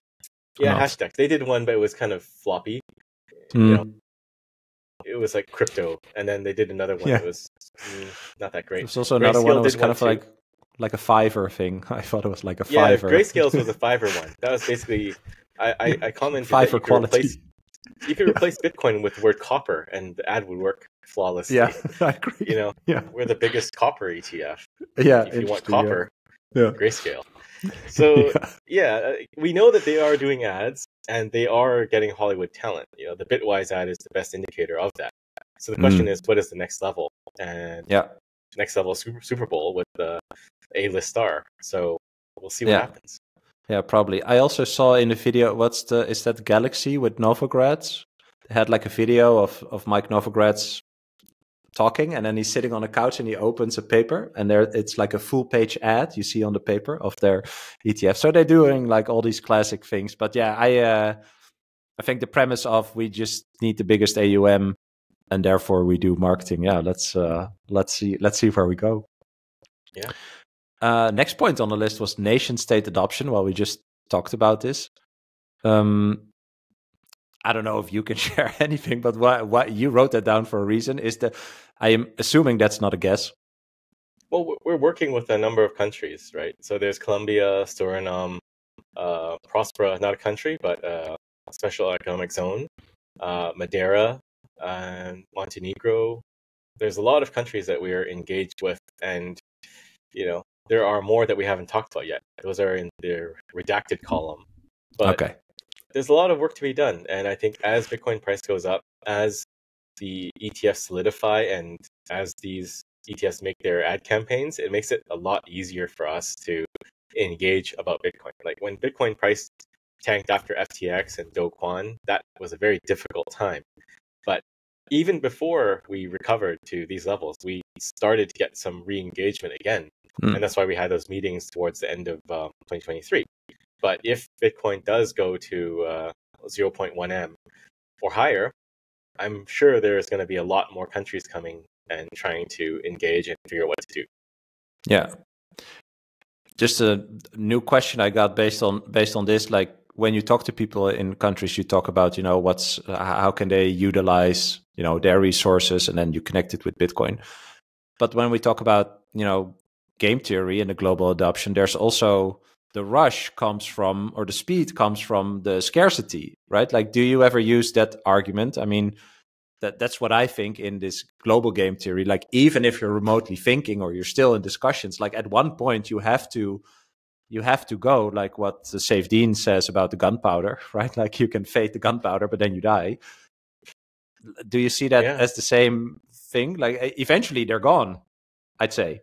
Yeah, Hashdex. They did one, but it was kind of floppy. Mm. You know, it was like crypto, and then they did another one. Yeah. It was mm, not that great. There's also another one that was kind of like like a Fiverr thing. I thought it was like a yeah, Fiverr. Yeah, Grayscales was a Fiverr one. That was basically I I, I commented Fiverr that you quality. Replace, you could replace Bitcoin with the word copper, and the ad would work flawlessly. Yeah, I agree. You know, yeah, we're the biggest copper ETF. Yeah, if you want copper, yeah. yeah. Grayscale. So yeah. yeah, uh, we know that they are doing ads and they are getting Hollywood talent. You know, the Bitwise ad is the best indicator of that. So the question mm. is, what is the next level? And yeah, next level Super Super Bowl with the A list star. So we'll see what yeah. happens. Yeah, probably. I also saw in the video. What's the? Is that Galaxy with Novogratz? They had like a video of of Mike Novogratz talking, and then he's sitting on a couch and he opens a paper, and there it's like a full page ad you see on the paper of their ETF. So they're doing like all these classic things. But yeah, I uh, I think the premise of we just need the biggest AUM and therefore we do marketing. Yeah, let's uh, let's see let's see where we go. Yeah. Uh, next point on the list was nation state adoption. Well, we just talked about this. Um, I don't know if you can share anything, but why, you wrote that down for a reason? Is that I am assuming that's not a guess. Well, we're working with a number of countries, right? So there's Colombia, Suriname, uh, Prospera, not a country, but a special economic zone, uh, Madeira, and Montenegro. There's a lot of countries that we are engaged with, and you know there are more that we haven't talked about yet. Those are in the redacted column. But okay. There's a lot of work to be done, and I think as Bitcoin price goes up, as the ETFs solidify, and as these ETFs make their ad campaigns, it makes it a lot easier for us to engage about Bitcoin. Like when Bitcoin price tanked after FTX and Do Kwon, that was a very difficult time. But even before we recovered to these levels, we started to get some re-engagement again, mm. and that's why we had those meetings towards the end of um, 2023. But if Bitcoin does go to uh, 0.1 m or higher, I'm sure there's going to be a lot more countries coming and trying to engage and figure out what to do. Yeah. Just a new question I got based on based on this like when you talk to people in countries you talk about you know what's how can they utilize you know their resources and then you connect it with bitcoin but when we talk about you know game theory and the global adoption there's also the rush comes from or the speed comes from the scarcity right? Like do you ever use that argument? I mean that that's what i think in this global game theory. Like even if you're remotely thinking or you're still in discussions like at one point you have to you have to go like what the Saifedean says about the gunpowder right? Like you can fade the gunpowder but then you die. Do you see that yeah. as the same thing? Like eventually they're gone i'd say.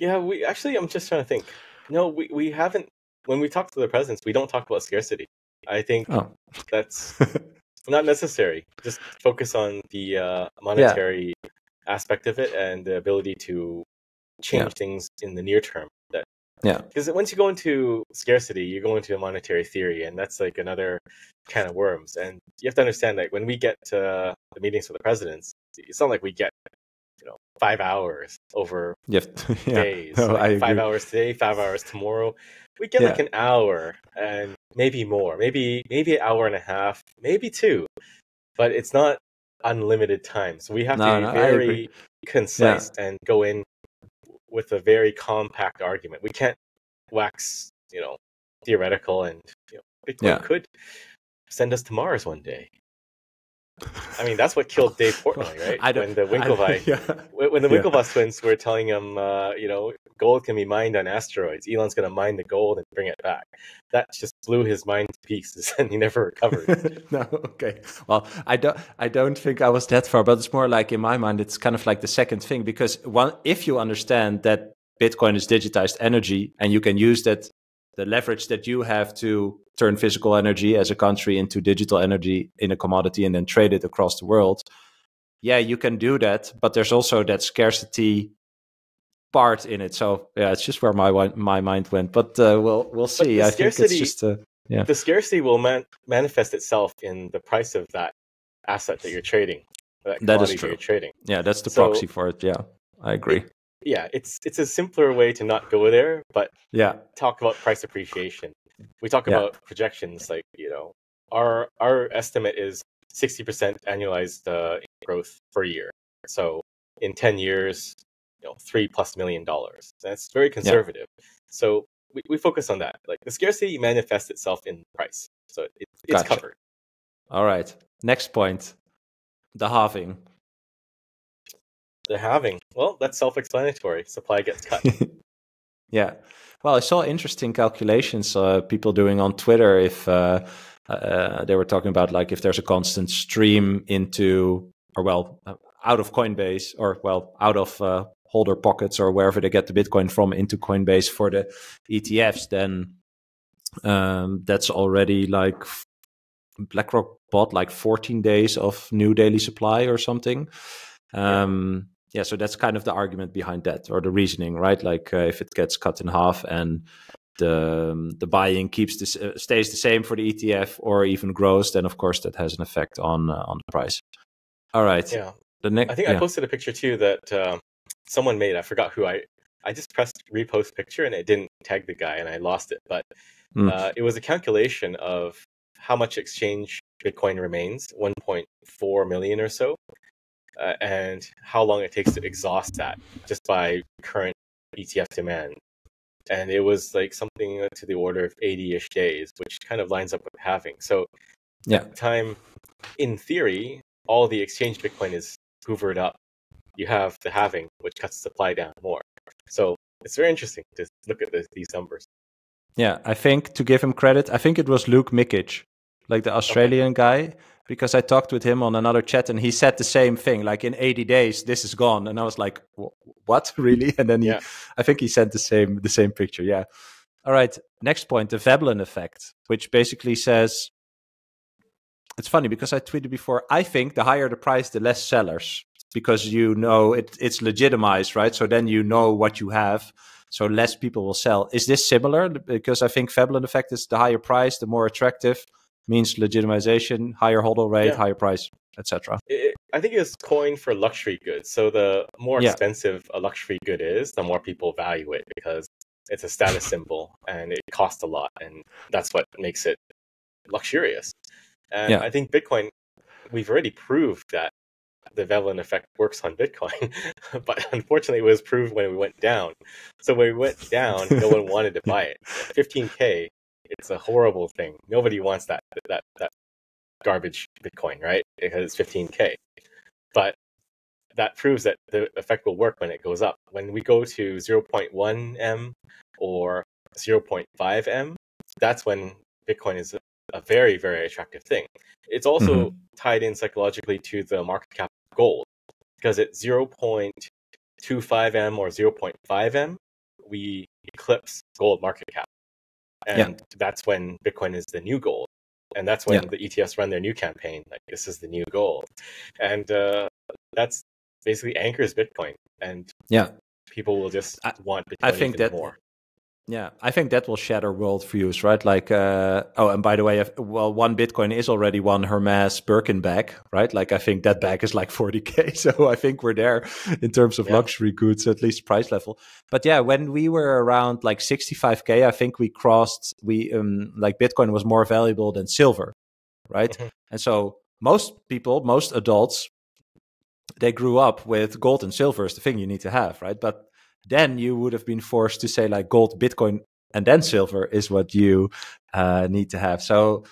Yeah we actually i'm just trying to think no, we, we haven't. When we talk to the presidents, we don't talk about scarcity. I think oh. that's not necessary. Just focus on the uh, monetary yeah. aspect of it and the ability to change yeah. things in the near term. That yeah, because once you go into scarcity, you go into a monetary theory, and that's like another kind of worms. And you have to understand that when we get to the meetings with the presidents, it's not like we get you know five hours over yep. yeah. days. No, like five hours today, five hours tomorrow. We get yeah. like an hour and maybe more, maybe maybe an hour and a half, maybe two, but it's not unlimited time. So we have no, to be no, very concise yeah. and go in with a very compact argument. We can't wax, you know, theoretical and you know, Bitcoin could send us to Mars one day. I mean, that's what killed Dave Portnoy, right? I don't, when the Winklevi, yeah. when the Winklevoss yeah. twins were telling him, uh, you know, gold can be mined on asteroids. Elon's going to mine the gold and bring it back. That just blew his mind to pieces, and he never recovered. no, okay. Well, I don't, I don't think I was that far, but it's more like in my mind, it's kind of like the second thing because one, if you understand that Bitcoin is digitized energy and you can use that the leverage that you have to turn physical energy as a country into digital energy in a commodity and then trade it across the world. Yeah you can do that but there's also that scarcity part in it. So yeah it's just where my my mind went but uh, we'll we'll see. i think it's just uh, yeah. the scarcity will man- manifest itself in the price of that asset that you're trading that, that is true. trading. Yeah that's the so, proxy for it. Yeah i agree yeah, it's it's a simpler way to not go there, but yeah, talk about price appreciation. We talk yeah. about projections, like you know, our our estimate is sixty percent annualized uh, growth per year. So in ten years, you know, three plus million dollars. That's very conservative. Yeah. So we, we focus on that. Like the scarcity manifests itself in price, so it, it's gotcha. covered. All right. Next point, the halving. The halving. Well, that's self-explanatory. Supply gets cut. yeah. Well, I saw interesting calculations uh, people doing on Twitter. If uh, uh, they were talking about like if there's a constant stream into or well uh, out of Coinbase or well out of uh, holder pockets or wherever they get the Bitcoin from into Coinbase for the ETFs, then um, that's already like BlackRock bought like 14 days of new daily supply or something. Um, yeah, so that's kind of the argument behind that or the reasoning, right? Like uh, if it gets cut in half and the um, the buying keeps this uh, stays the same for the ETF or even grows, then of course that has an effect on uh, on the price. All right. Yeah. The next. I think yeah. I posted a picture too that um, someone made. I forgot who I. I just pressed repost picture and it didn't tag the guy and I lost it. But mm. it was a calculation of how much exchange Bitcoin remains, 1.4 million or so, uh, and how long it takes to exhaust that just by current ETF demand. And it was like something to the order of 80 ish days, which kind of lines up with halving. So, yeah, time in theory, all the exchange Bitcoin is hoovered up. You have the halving, which cuts supply down more. So, it's very interesting to look at this, these numbers. Yeah, I think to give him credit, I think it was Luke Mikic, like the Australian okay. guy because I talked with him on another chat and he said the same thing. Like in 80 days, this is gone, and I was like, "What, really?" And then he, yeah. I think he sent the same the same picture. Yeah. All right. Next point, the Veblen effect, which basically says it's funny because I tweeted before. I think the higher the price, the less sellers because you know it, it's legitimized, right? So then you know what you have. So less people will sell. Is this similar? Because I think Veblen effect is the higher price, the more attractive means legitimization, higher hodl rate, yeah. higher price, etc. I think it's coined for luxury goods. So the more yeah. expensive a luxury good is, the more people value it because it's a status symbol and it costs a lot, and that's what makes it luxurious. And yeah. I think Bitcoin, we've already proved that the Veblen effect works on Bitcoin, but unfortunately, it was proved when we went down. So when we went down, no one wanted to buy it. 15k, it's a horrible thing. Nobody wants that that that garbage Bitcoin, right? Because it's 15k. But that proves that the effect will work when it goes up. When we go to 0.1 m or 0.5 m, that's when Bitcoin is a very very attractive thing. It's also mm-hmm. tied in psychologically to the market cap gold because at 0.25 m or 0.5 m, we eclipse gold market cap, and yeah. that's when Bitcoin is the new gold. And that's when yeah. the ETFs run their new campaign. Like this is the new gold, and uh, that's basically anchors Bitcoin. And yeah, people will just I, want Bitcoin I think that more. Yeah, I think that will shatter worldviews, right? Like, uh, oh, and by the way, if, well, one Bitcoin is already one Hermes Birkin bag, right? Like, I think that bag is like 40K. So I think we're there in terms of yeah. luxury goods, at least price level. But yeah, when we were around like 65K, I think we crossed, we, um, like Bitcoin was more valuable than silver, right? Mm-hmm. And so most people, most adults, they grew up with gold and silver is the thing you need to have, right? But then you would have been forced to say like gold, Bitcoin, and then silver is what you uh, need to have. So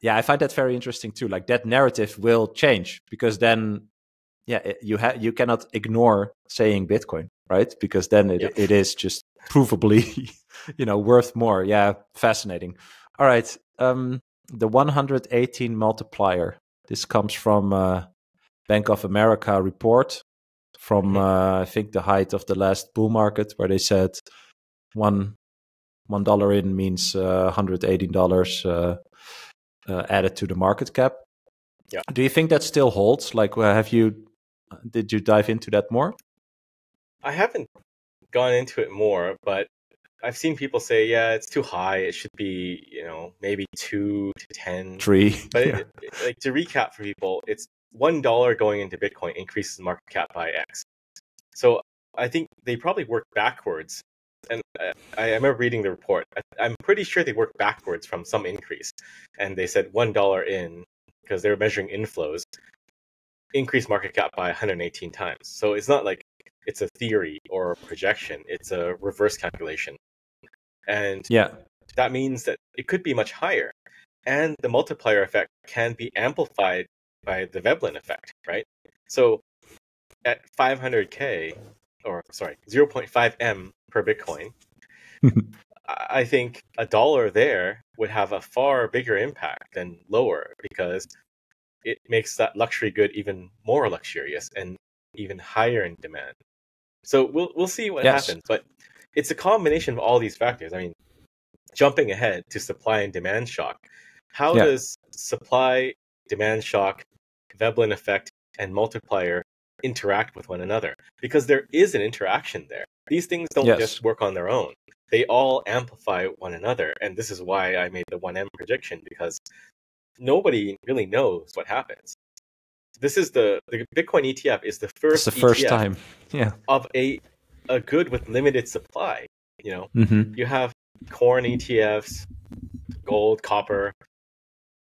yeah, I find that very interesting too. Like that narrative will change because then yeah, it, you have you cannot ignore saying Bitcoin, right? Because then it, it is just provably, you know, worth more. Yeah, fascinating. All right, um, the 118 multiplier. This comes from uh, Bank of America report from uh, I think the height of the last bull market, where they said one one dollar in means uh, hundred eighteen dollars uh, uh, added to the market cap. Yeah. Do you think that still holds? Like, uh, have you did you dive into that more? I haven't gone into it more, but I've seen people say, yeah, it's too high. It should be, you know, maybe two to ten. Three. But yeah. it, it, like to recap for people, it's one dollar going into Bitcoin increases market cap by X. So I think they probably work backwards. And uh, I remember reading the report. I'm pretty sure they worked backwards from some increase, and they said one dollar in because they were measuring inflows, increase market cap by 118 times. So it's not like it's a theory or a projection; it's a reverse calculation, and yeah, that means that it could be much higher, and the multiplier effect can be amplified by the Veblen effect, right? So at 500k, or sorry, 0.5 m per Bitcoin, I think a dollar there would have a far bigger impact than lower because it makes that luxury good even more luxurious and even higher in demand. So we'll we'll see what yes. happens, but it's a combination of all these factors. I mean, jumping ahead to supply and demand shock. How yeah. does supply demand shock Veblen effect, and multiplier interact with one another because there is an interaction there. These things don't yes. just work on their own. They all amplify one another. And this is why I made the 1M prediction because nobody really knows what happens. This is the the Bitcoin ETF is the first it's the first ETF time yeah. of a a good with limited supply. You know, mm-hmm. you have corn ETFs, gold, copper.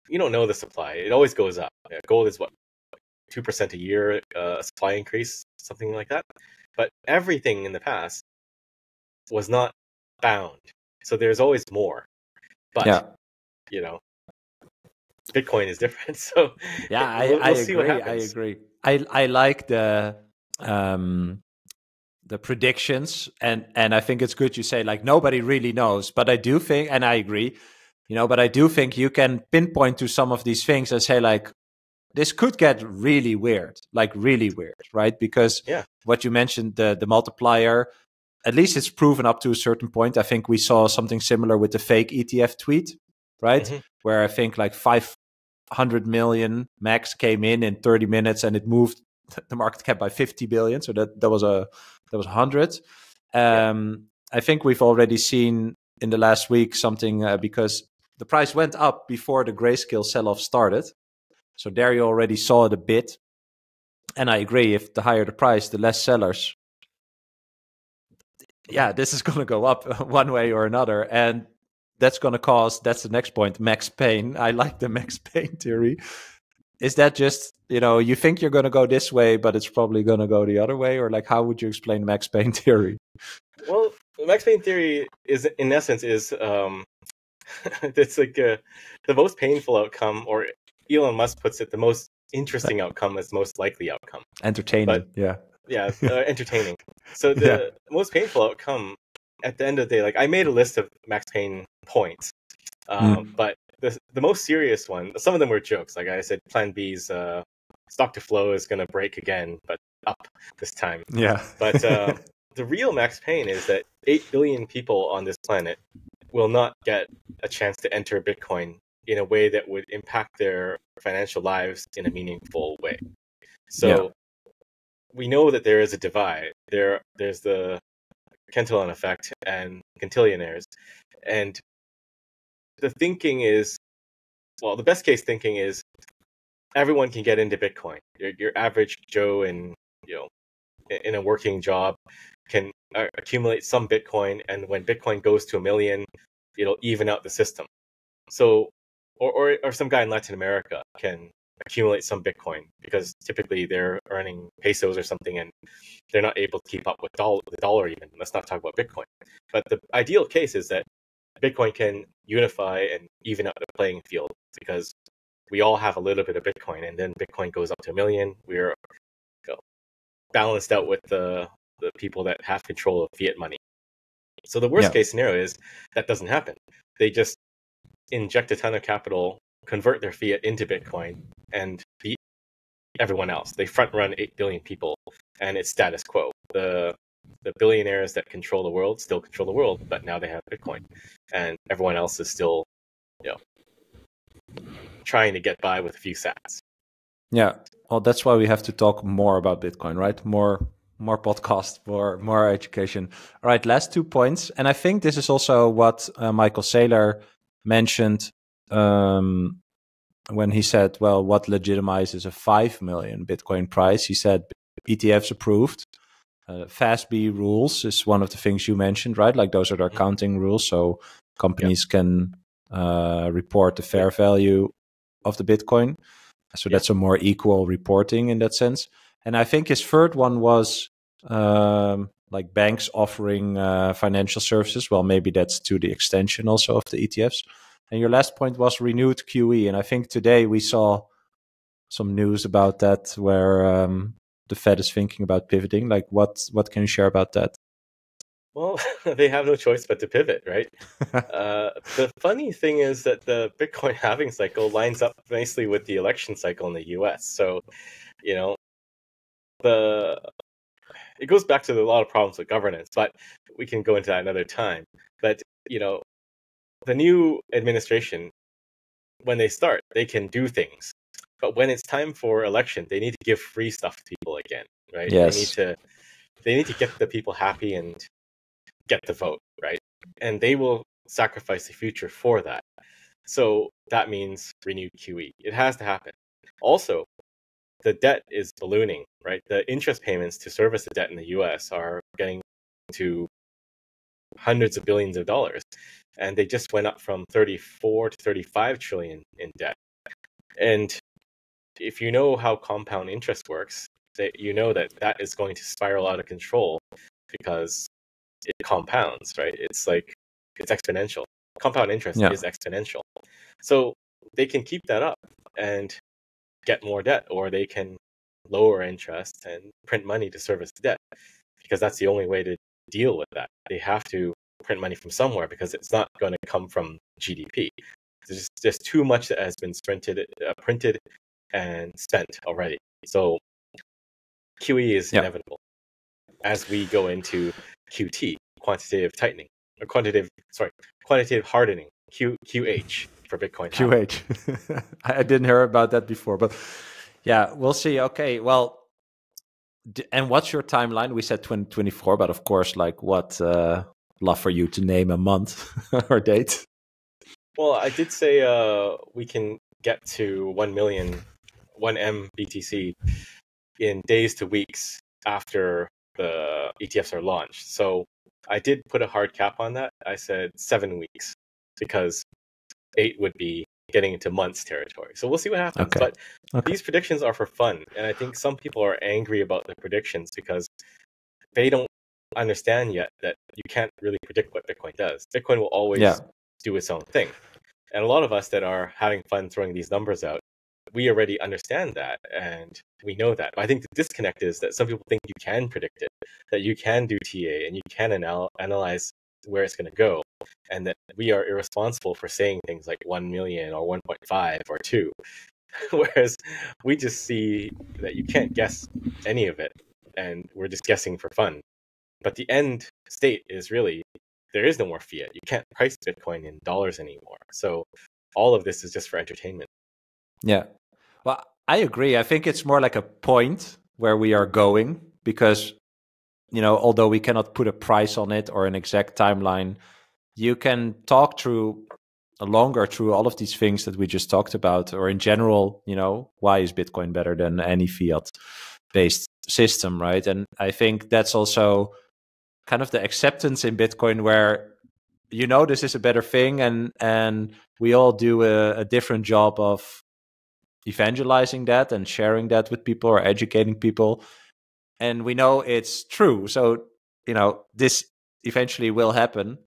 You don't know the supply. It always goes up. Gold is what two percent a year uh, supply increase, something like that. But everything in the past was not bound, so there's always more. But yeah. you know, Bitcoin is different. So yeah, I, we'll, we'll I agree. I agree. I I like the um the predictions and and I think it's good you say like nobody really knows, but I do think and I agree, you know, but I do think you can pinpoint to some of these things and say like this could get really weird, like really weird, right? Because yeah. what you mentioned, the the multiplier, at least it's proven up to a certain point. I think we saw something similar with the fake ETF tweet, right? Mm-hmm. Where I think like 500 million max came in in 30 minutes and it moved the market cap by 50 billion. So that, that was a, that was 100. Um, yeah. I think we've already seen in the last week something uh, because the price went up before the grayscale sell-off started. So there you already saw it a bit. And I agree, if the higher the price, the less sellers. Yeah, this is going to go up one way or another. And that's going to cause, that's the next point, max pain. I like the max pain theory. Is that just, you know, you think you're going to go this way, but it's probably going to go the other way? Or like, how would you explain max pain theory? Well, max pain theory is, in essence, is um, it's like a, the most painful outcome, or Elon Musk puts it, the most interesting outcome is most likely outcome. Entertaining, but, yeah, yeah, uh, entertaining. So the yeah. most painful outcome at the end of the day, like I made a list of max pain points, um, mm. but the the most serious one, some of them were jokes. Like I said, Plan B's uh, stock to flow is going to break again, but up this time. Yeah, but uh, the real max pain is that eight billion people on this planet will not get a chance to enter Bitcoin in a way that would impact their financial lives in a meaningful way. So yeah. we know that there is a divide. There, there's the Cantillon effect and Cantillionaires, and the thinking is, well, the best case thinking is everyone can get into Bitcoin. Your, your average Joe in you know in a working job can uh, accumulate some Bitcoin, and when Bitcoin goes to a million, it'll even out the system. So, or, or, or some guy in Latin America can accumulate some Bitcoin because typically they're earning pesos or something, and they're not able to keep up with dollar, the dollar even. Let's not talk about Bitcoin. But the ideal case is that Bitcoin can unify and even out the playing field because we all have a little bit of Bitcoin, and then Bitcoin goes up to a million. We're you know, balanced out with the the people that have control of fiat money. So the worst yeah. case scenario is that doesn't happen. They just inject a ton of capital, convert their fiat into Bitcoin, and beat everyone else. They front run eight billion people, and it's status quo. The the billionaires that control the world still control the world, but now they have Bitcoin, and everyone else is still, you know, trying to get by with a few sats. Yeah, well, that's why we have to talk more about Bitcoin, right? More more podcast, more more education. All right, last two points, and I think this is also what uh, Michael Saylor mentioned um, when he said, "Well, what legitimizes a five million Bitcoin price?" He said, "ETFs approved." Uh, FASB rules is one of the things you mentioned, right? Like those are the accounting rules, so companies can uh, report the fair value of the Bitcoin. So that's a more equal reporting in that sense. And I think his third one was um, like banks offering uh, financial services. Well, maybe that's to the extension also of the ETFs. And your last point was renewed QE, and I think today we saw some news about that where um, the Fed is thinking about pivoting. Like, what what can you share about that? Well, they have no choice but to pivot, right? uh, the funny thing is that the Bitcoin halving cycle lines up nicely with the election cycle in the U.S. So, you know, the it goes back to a lot of problems with governance, but we can go into that another time. But you know, the new administration, when they start, they can do things, but when it's time for election, they need to give free stuff to people again, right? Yes. They need to they need to get the people happy and get the vote, right? And they will sacrifice the future for that. So that means renewed QE. It has to happen. Also, the debt is ballooning, right? The interest payments to service the debt in the US are getting to hundreds of billions of dollars. And they just went up from 34 to 35 trillion in debt. And if you know how compound interest works, that you know that that is going to spiral out of control because it compounds, right? It's like it's exponential. Compound interest yeah. is exponential. So they can keep that up and get more debt, or they can lower interest and print money to service the debt because that's the only way to deal with that. They have to print money from somewhere because it's not going to come from GDP. There's just, too much that has been printed, uh, printed and spent already. So QE is yep. inevitable as we go into QT, quantitative tightening, or quantitative, sorry, quantitative hardening, Q, QH for Bitcoin. QH. I didn't hear about that before, but yeah, we'll see. Okay, well, and what's your timeline? We said 2024, but of course, like what? Uh, love for you to name a month or date. Well, I did say uh, we can get to 1 million, 1M BTC in days to weeks after the ETFs are launched. So I did put a hard cap on that. I said seven weeks because eight would be getting into months territory. So we'll see what happens. Okay. But okay. these predictions are for fun. And I think some people are angry about the predictions because they don't understand yet that you can't really predict what Bitcoin does. Bitcoin will always yeah. do its own thing. And a lot of us that are having fun throwing these numbers out, we already understand that and we know that. But I think the disconnect is that some people think you can predict it, that you can do TA and you can anal- analyze where it's going to go, and that we are irresponsible for saying things like 1 million or 1.5 or 2. Whereas we just see that you can't guess any of it, and we're just guessing for fun. But the end state is really there is no more fiat. You can't price Bitcoin in dollars anymore. So all of this is just for entertainment. Yeah. Well, I agree. I think it's more like a point where we are going because, you know, although we cannot put a price on it or an exact timeline, you can talk through uh, longer through all of these things that we just talked about, or in general, you know, why is Bitcoin better than any fiat based system, right? And I think that's also kind of the acceptance in Bitcoin where you know this is a better thing and and we all do a, a different job of evangelizing that and sharing that with people or educating people and we know it's true. So you know this eventually will happen.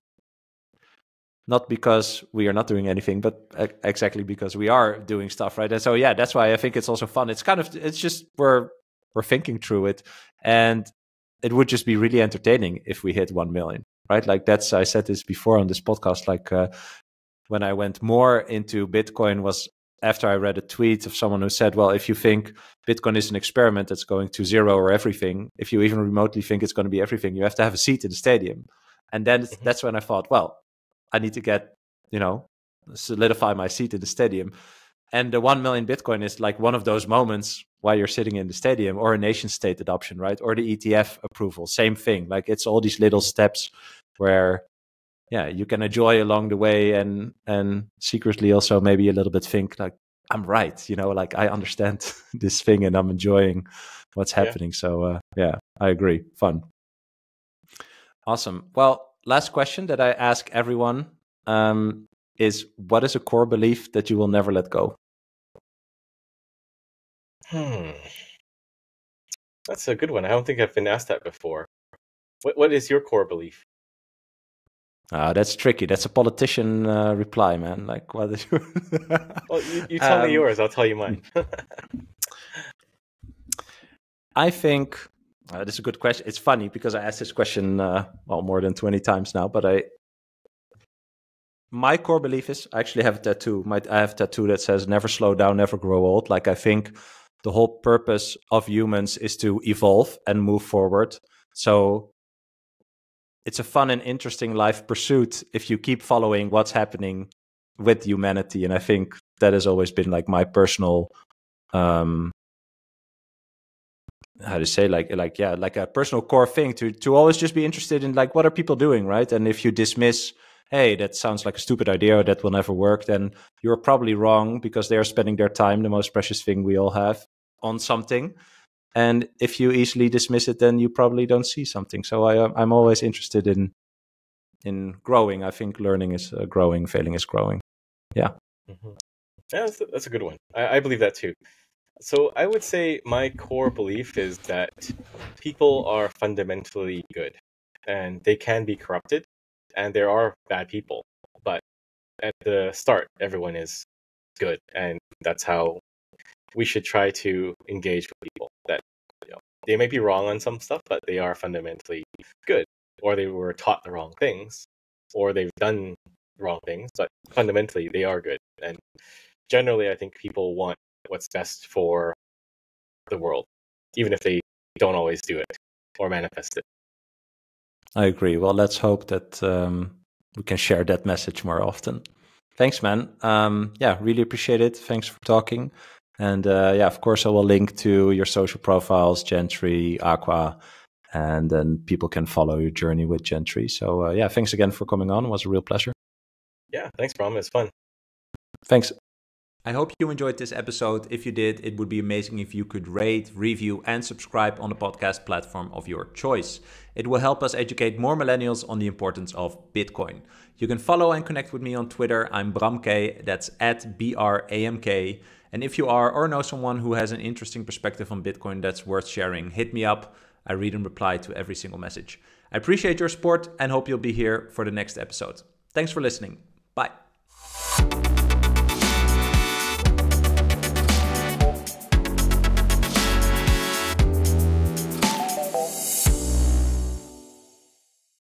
Not because we are not doing anything but exactly because we are doing stuff right? And so yeah that's why i think it's also fun. It's kind of it's just we're we're thinking through it. And it would just be really entertaining if we hit 1 million right? Like that's i said this before on this podcast like uh, when i went more into bitcoin was after i read a tweet of someone who said well if you think bitcoin is an experiment that's going to zero or everything if you even remotely think it's going to be everything you have to have a seat in the stadium and then mm-hmm. that's when i thought well i need to get you know solidify my seat in the stadium and the 1 million bitcoin is like one of those moments while you're sitting in the stadium or a nation state adoption, right? Or the ETF approval, same thing. Like it's all these little steps where yeah, you can enjoy along the way and and secretly also maybe a little bit think like I'm right, you know, like I understand this thing and I'm enjoying what's happening. Yeah. So uh, yeah, I agree. Fun. Awesome. Well, last question that I ask everyone um, is what is a core belief that you will never let go? Hmm. That's a good one. I don't think I've been asked that before. What What is your core belief? Uh, that's tricky. That's a politician uh, reply, man. Like, what is your... well, you, you tell um, me yours. I'll tell you mine. I think uh, this is a good question. It's funny because I asked this question uh, well more than twenty times now, but I my core belief is I actually have a tattoo. My, I have a tattoo that says "Never slow down, never grow old." Like I think the whole purpose of humans is to evolve and move forward. So it's a fun and interesting life pursuit if you keep following what's happening with humanity. And I think that has always been like my personal um how to say like like yeah like a personal core thing to to always just be interested in like what are people doing right and if you dismiss hey, that sounds like a stupid idea or that will never work, then you're probably wrong because they are spending their time, the most precious thing we all have, on something. And if you easily dismiss it, then you probably don't see something. So I, uh, I'm always interested in in growing. I think learning is uh, growing, failing is growing. Yeah. Mm-hmm. Yeah, that's a, that's a good one. I, I believe that too. So I would say my core belief is that people are fundamentally good and they can be corrupted and there are bad people, but at the start, everyone is good, and that's how we should try to engage with people. That you know, they may be wrong on some stuff, but they are fundamentally good, or they were taught the wrong things, or they've done wrong things, but fundamentally they are good. And generally, I think people want what's best for the world, even if they don't always do it or manifest it. I agree. Well, let's hope that um, we can share that message more often. Thanks, man. Um, yeah, really appreciate it. Thanks for talking. And uh, yeah, of course, I will link to your social profiles, JAN3, Aqua, and then people can follow your journey with JAN3. So uh, yeah, thanks again for coming on. It was a real pleasure. Yeah, thanks, Bram. It's fun. Thanks. I hope you enjoyed this episode. If you did, it would be amazing if you could rate, review, and subscribe on the podcast platform of your choice. It will help us educate more millennials on the importance of Bitcoin. You can follow and connect with me on Twitter. I'm Bramk, that's at B R A M K. And if you are or know someone who has an interesting perspective on Bitcoin that's worth sharing, hit me up. I read and reply to every single message. I appreciate your support and hope you'll be here for the next episode. Thanks for listening. Bye.